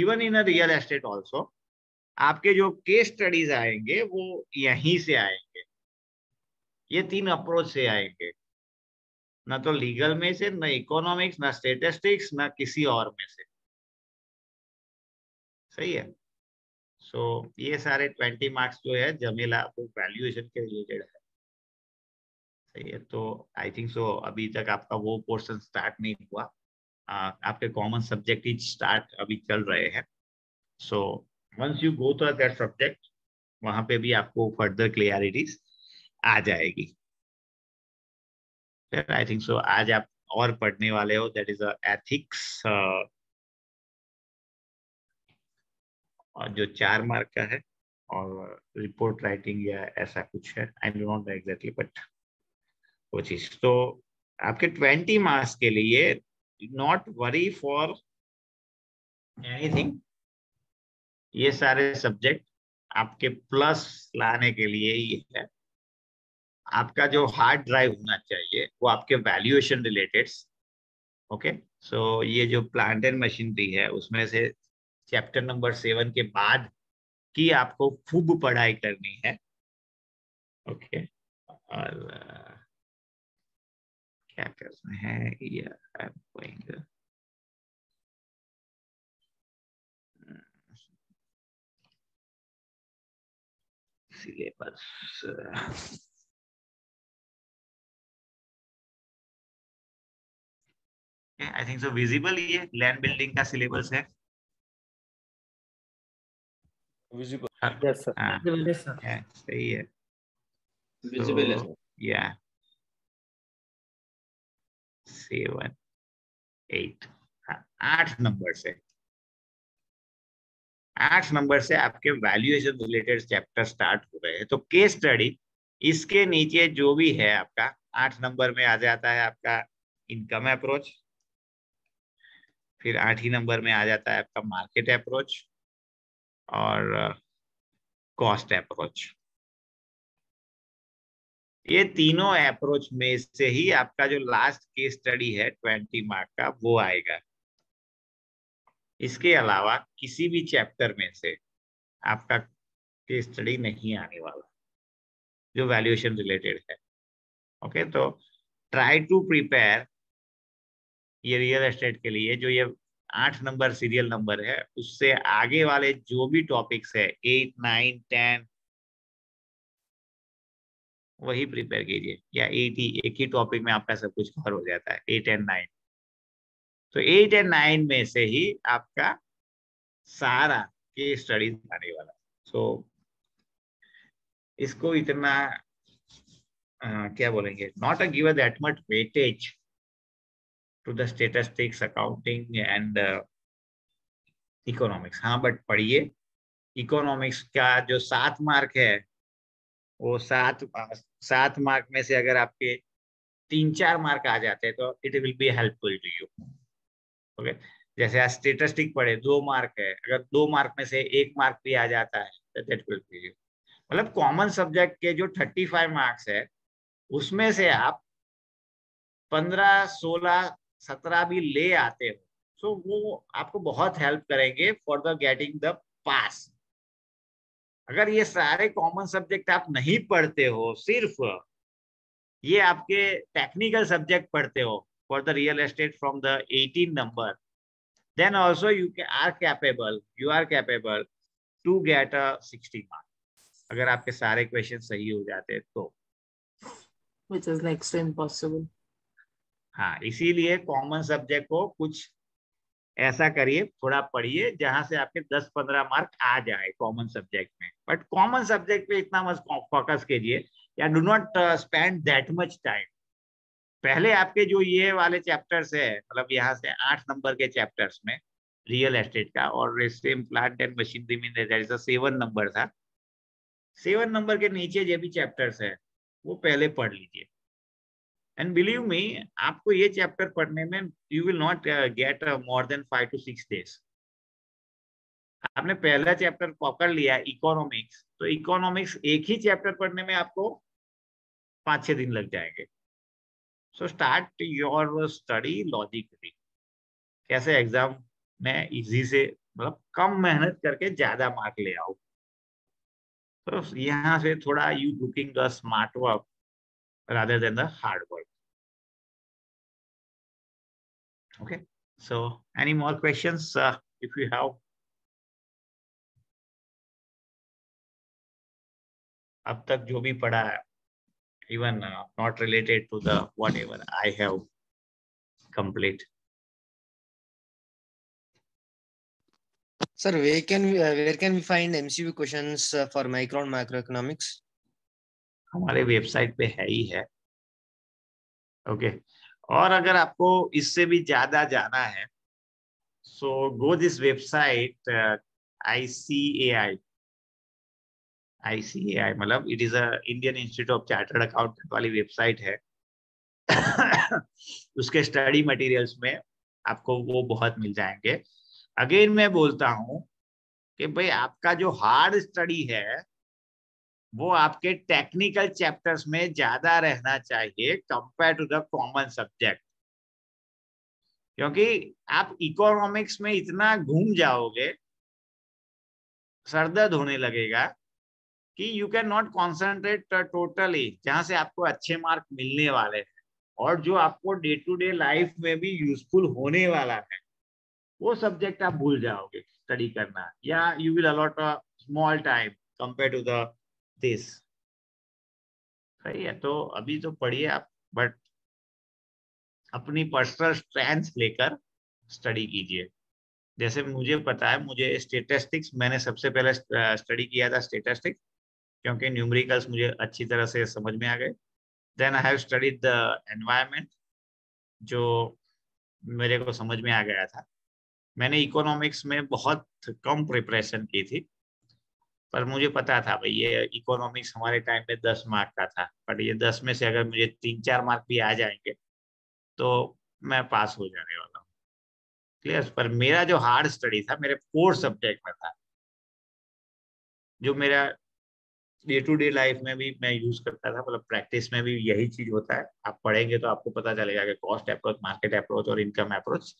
Even in real estate also आपके जो केस स्टडीज़ आएँगे, वो यहीं से आएँगे। ये तीन अप्रोच से आएँगे। ना तो लीगल में से न इकोनॉमिक्स ना स्टेटिस्टिक्स ना किसी और में से। सही है। सो so, ये सारे ट्वेंटी मार्क्स जो है जमेला वो वैल्यूएशन के रिलेटेड है। सही है तो आई थिंक सो अभी तक आपका वो पोर्शन स्टार्ट नहीं हुआ। आ, आपके कॉमन सब्जेक्ट ही स्टार्ट अभी चल रहे हैं। So once you go to that subject वहाँ पे भी आपको फर्दर क्लियरिटीज आ जाएगी। आई थिंक सो आज आप और पढ़ने वाले हो. दैट इज़ एथिक्स और जो चार मार्क का है और रिपोर्ट राइटिंग या ऐसा कुछ है. I don't know exactly but वो चीज़. तो आपके ट्वेंटी मार्क्स के लिए नॉट वरी फॉर एनीथिंग ये सारे सब्जेक्ट आपके प्लस लाने के लिए ही है. आपका जो हार्ड ड्राइव होना चाहिए वो आपके वैल्यूएशन रिलेटेड ओके सो ये जो प्लांट एंड मशीनरी है उसमें से चैप्टर नंबर सेवन के बाद की आपको खूब पढ़ाई करनी है ओके okay. और uh, क्या करना है ये syllabus I think so visible ये लैंड बिल्डिंग का सिलेबस है। विजिबल यस सर सही है। विजिबल है yeah. सेवन एट हाँ, आठ नंबर से। आठ नंबर से आपके वैल्यूएशन रिलेटेड चैप्टर स्टार्ट हो रहे हैं। तो केस स्टडी इसके नीचे जो भी है आपका आठ नंबर में आ जाता है आपका इनकम अप्रोच फिर आठ ही नंबर में आ जाता है आपका मार्केट अप्रोच और कॉस्ट अप्रोच ये तीनों अप्रोच में से ही आपका जो लास्ट केस स्टडी है ट्वेंटी मार्क का, वो आएगा। इसके अलावा किसी भी चैप्टर में से आपका केस स्टडी नहीं आने वाला, जो वैल्यूएशन रिलेटेड है। ओके तो ट्राई टू प्रिपेयर ये रियल एस्टेट के लिए जो ये आठ नंबर सीरियल नंबर है उससे आगे वाले जो भी टॉपिक्स है एट नाइन टेन वही प्रिपेयर कीजिए। या एट एक ही टॉपिक में आपका सब कुछ कवर हो जाता है एट एंड नाइन तो एट एंड नाइन में से ही आपका सारा केस स्टडीज़ आने वाला सो so, इसको इतना आ, क्या बोलेंगे? Not a give that much weightage to the statistics accounting and economics हाँ बट पढ़िए। इकोनॉमिक्स का जो सात मार्क है, वो सात सात मार्क में से अगर आपके तीन चार मार्क आ जाते हैं तो it will be helpful to you okay जैसे आज स्टेटिस्टिक पढ़े, दो मार्क है। अगर दो मार्क में से एक मार्क भी आ जाता है तो विल बी मतलब कॉमन सब्जेक्ट के जो थर्टी फाइव मार्क्स है, उसमें से आप पंद्रह, सोलह सत्रह भी ले आते हो। सो so, वो आपको बहुत हेल्प करेंगे for the getting the pass अगर ये सारे कॉमन सब्जेक्ट आप नहीं पढ़ते हो सिर्फ़ ये आपके टेक्निकल सब्जेक्ट पढ़ते हो for the real estate from the 18 number then also you are capable you are capable to get a 60 mark अगर आपके सारे क्वेश्चन सही हो जाते तो। Is next to impossible. हाँ इसीलिए कॉमन सब्जेक्ट को कुछ ऐसा करिए, थोड़ा पढ़िए, जहाँ से आपके 10-15 मार्क आ जाए कॉमन सब्जेक्ट में। बट कॉमन सब्जेक्ट पे इतना मत फोकस कीजिए, या do not spend that much time पहले आपके जो ये वाले चैप्टर्स है मतलब यहाँ से आठ नंबर के चैप्टर्स में रियल एस्टेट का, और सेम प्लांट एंड मशीनरी में सेवन नंबर था सेवन नंबर के नीचे जो भी चैप्टर्स है, वो पहले पढ़ लीजिए। एंड बिलीव मी आपको ये चैप्टर पढ़ने में you will not get more than five to six days आपने पहला चैप्टर पकड़ लिया इकोनॉमिक्स तो इकोनॉमिक्स एक ही चैप्टर पढ़ने में आपको पाँच छह दिन लग जाएँगे। So start your study logically कैसे एग्ज़ाम में इजी से मतलब कम मेहनत करके ज़्यादा मार्क ले आओ तो यहाँ से थोड़ा you looking smart work rather than the hard work. Okay, so any more questions uh, if you have? अब तक जो भी पढ़ा है even uh, not related to the whatever I have complete. Sir, where can we uh, where can we find MCQ questions uh, for micro and macroeconomics? हमारे website पे है ही है। ओके? और अगर आपको इससे भी ज़्यादा जाना है so go this website I C A I I C A I मतलब it is a Indian Institute of Chartered Accountant वाली वेबसाइट है। उसके स्टडी मटेरियल्स में आपको वो बहुत मिल जाएँगे। अगेन मैं बोलता हूँ कि भाई आपका जो हार्ड स्टडी है वो आपके टेक्निकल चैप्टर्स में ज़्यादा रहना चाहिए compare to the common subject क्योंकि आप इकोनॉमिक्स में इतना घूम जाओगे सरदर्द होने लगेगा कि you can not concentrate totally जहाँ से आपको अच्छे मार्क मिलने वाले हैं और जो आपको डे टू डे लाइफ में भी यूजफुल होने वाला है, वो सब्जेक्ट आप भूल जाओगे स्टडी करना या you will allot a small time compare to the this सही है तो अभी तो पढ़िए आप बट अपनी पर्सनल स्ट्रेंथ लेकर स्टडी कीजिए। जैसे मुझे पता है, मुझे स्टेटिस्टिक्स मैंने सबसे पहले स्टडी किया था स्टेटिस्टिक्स क्योंकि न्यूमरिकल्स मुझे अच्छी तरह से समझ में आ गए। Then I have studied the environment जो मेरे को समझ में आ गया था। मैंने इकोनॉमिक्स में बहुत कम प्रिपरेशन की थी। पर मुझे पता था भाई, ये इकोनॉमिक्स हमारे टाइम पे दस मार्क का था बट ये दस में से अगर मुझे तीन चार मार्क भी आ जाएँगे तो मैं पास हो जाने वाला हूँ। क्लियर पर मेरा जो हार्ड स्टडी था, मेरे कोर सब्जेक्ट में था, जो मेरा डे टू डे लाइफ में भी मैं यूज़ करता था मतलब प्रैक्टिस में भी यही चीज़ होता है। आप पढ़ेंगे तो आपको पता चलेगा कि कॉस्ट अप्रोच मार्केट अप्रोच और income approach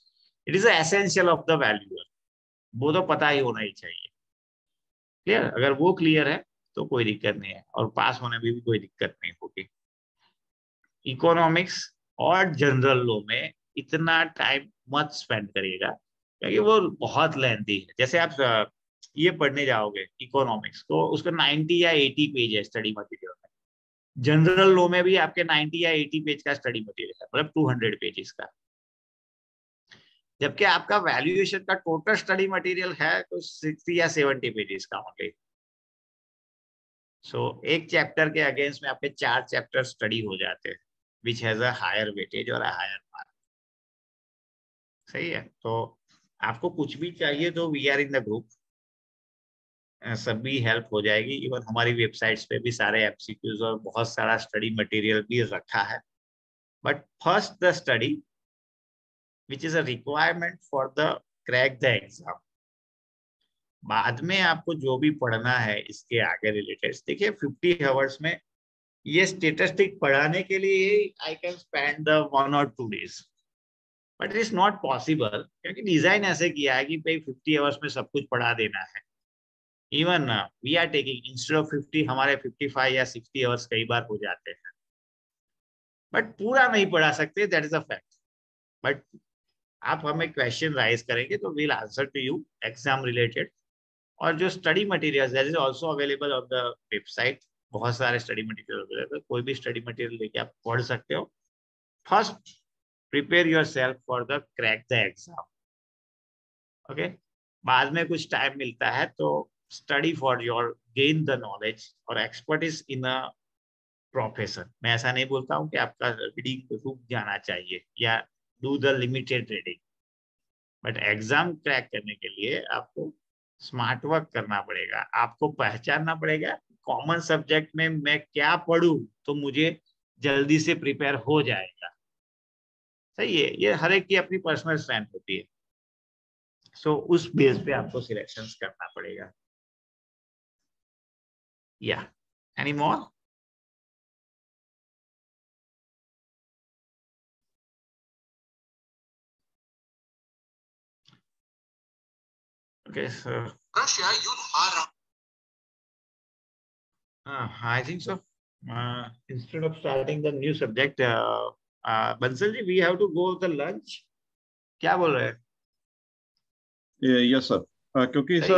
it is essential of the value वो तो पता ही होना ही चाहिए। क्लियर अगर वो क्लियर है तो कोई दिक्कत नहीं है। और पास होने में भी कोई दिक्कत नहीं होगी। इकोनॉमिक्स और जनरल लॉ में इतना टाइम मत स्पेंड करिएगा, क्योंकि वो बहुत लेंथी है। जैसे आप ये पढ़ने जाओगे इकोनॉमिक्स तो उसका 90 या 80 पेज है स्टडी मटेरियल में। जनरल लॉ में भी आपके 90 या 80 पेज का स्टडी मटेरियल है मतलब 200 पेजेस का। जबकि आपका वैल्यूएशन का टोटल स्टडी मटेरियल है तो 60 या 70 पेजेस का ओनली सो एक चैप्टर के अगेंस्ट में आपके चार चैप्टर स्टडी हो जाते हैं which has a higher weightage और हायर मार्क सही है? तो आपको कुछ भी चाहिए तो we are in the group सभी हेल्प हो जाएगी। इवन हमारी वेबसाइट्स पे भी सारे एमसीक्यूज और बहुत सारा स्टडी मटेरियल भी रखा है। But first the study which is a requirement for the crack the exam बाद में आपको जो भी पढ़ना है, इसके आगे रिलेटेड देखिए फिफ्टी आवर्स में ये स्टेटिस्टिक पढ़ाने के लिए I can spend the one और two days but it is not possible क्योंकि डिज़ाइन ऐसे किया है कि भाई फिफ्टी आवर्स में सब कुछ पढ़ा देना है। Even we are taking instead of fifty हमारे फिफ्टी फाइव या सिक्सटी आवर्स कई बार हो जाते हैं। बट पूरा नहीं पढ़ा सकते that is a fact but आप हमें क्वेश्चन राइज करेंगे तो will answer to you exam related और जो study material that is also available on the website बहुत सारे स्टडी मटेरियल अवेलेबल कोई भी स्टडी मटेरियल लेके आप पढ़ सकते हो। First prepare yourself for the crack the exam okay बाद में कुछ टाइम मिलता है तो study for your gain the knowledge और एक्सपर्टिस इन अ प्रोफेशन मैं ऐसा नहीं बोलता हूँ कि आपका रीडिंग रुक जाना चाहिए, या do the limited reading but exam crack करने के लिए आपको स्मार्ट वर्क करना पड़ेगा आपको पहचानना पड़ेगा कॉमन सब्जेक्ट में मैं क्या पढ़ू तो मुझे जल्दी से प्रिपेयर हो जाएगा सही है ये हर एक की अपनी पर्सनल स्ट्रेंथ होती है सो so, उस बेस पे आपको सिलेक्शंस करना पड़ेगा Yeah. Any more? Okay, so. Russia, you are. Uh, I think so. Uh, instead of starting the new subject, uh, uh, Bansal ji, we have to go the lunch. क्या बोल रहे हैं? Yes sir क्योंकि sir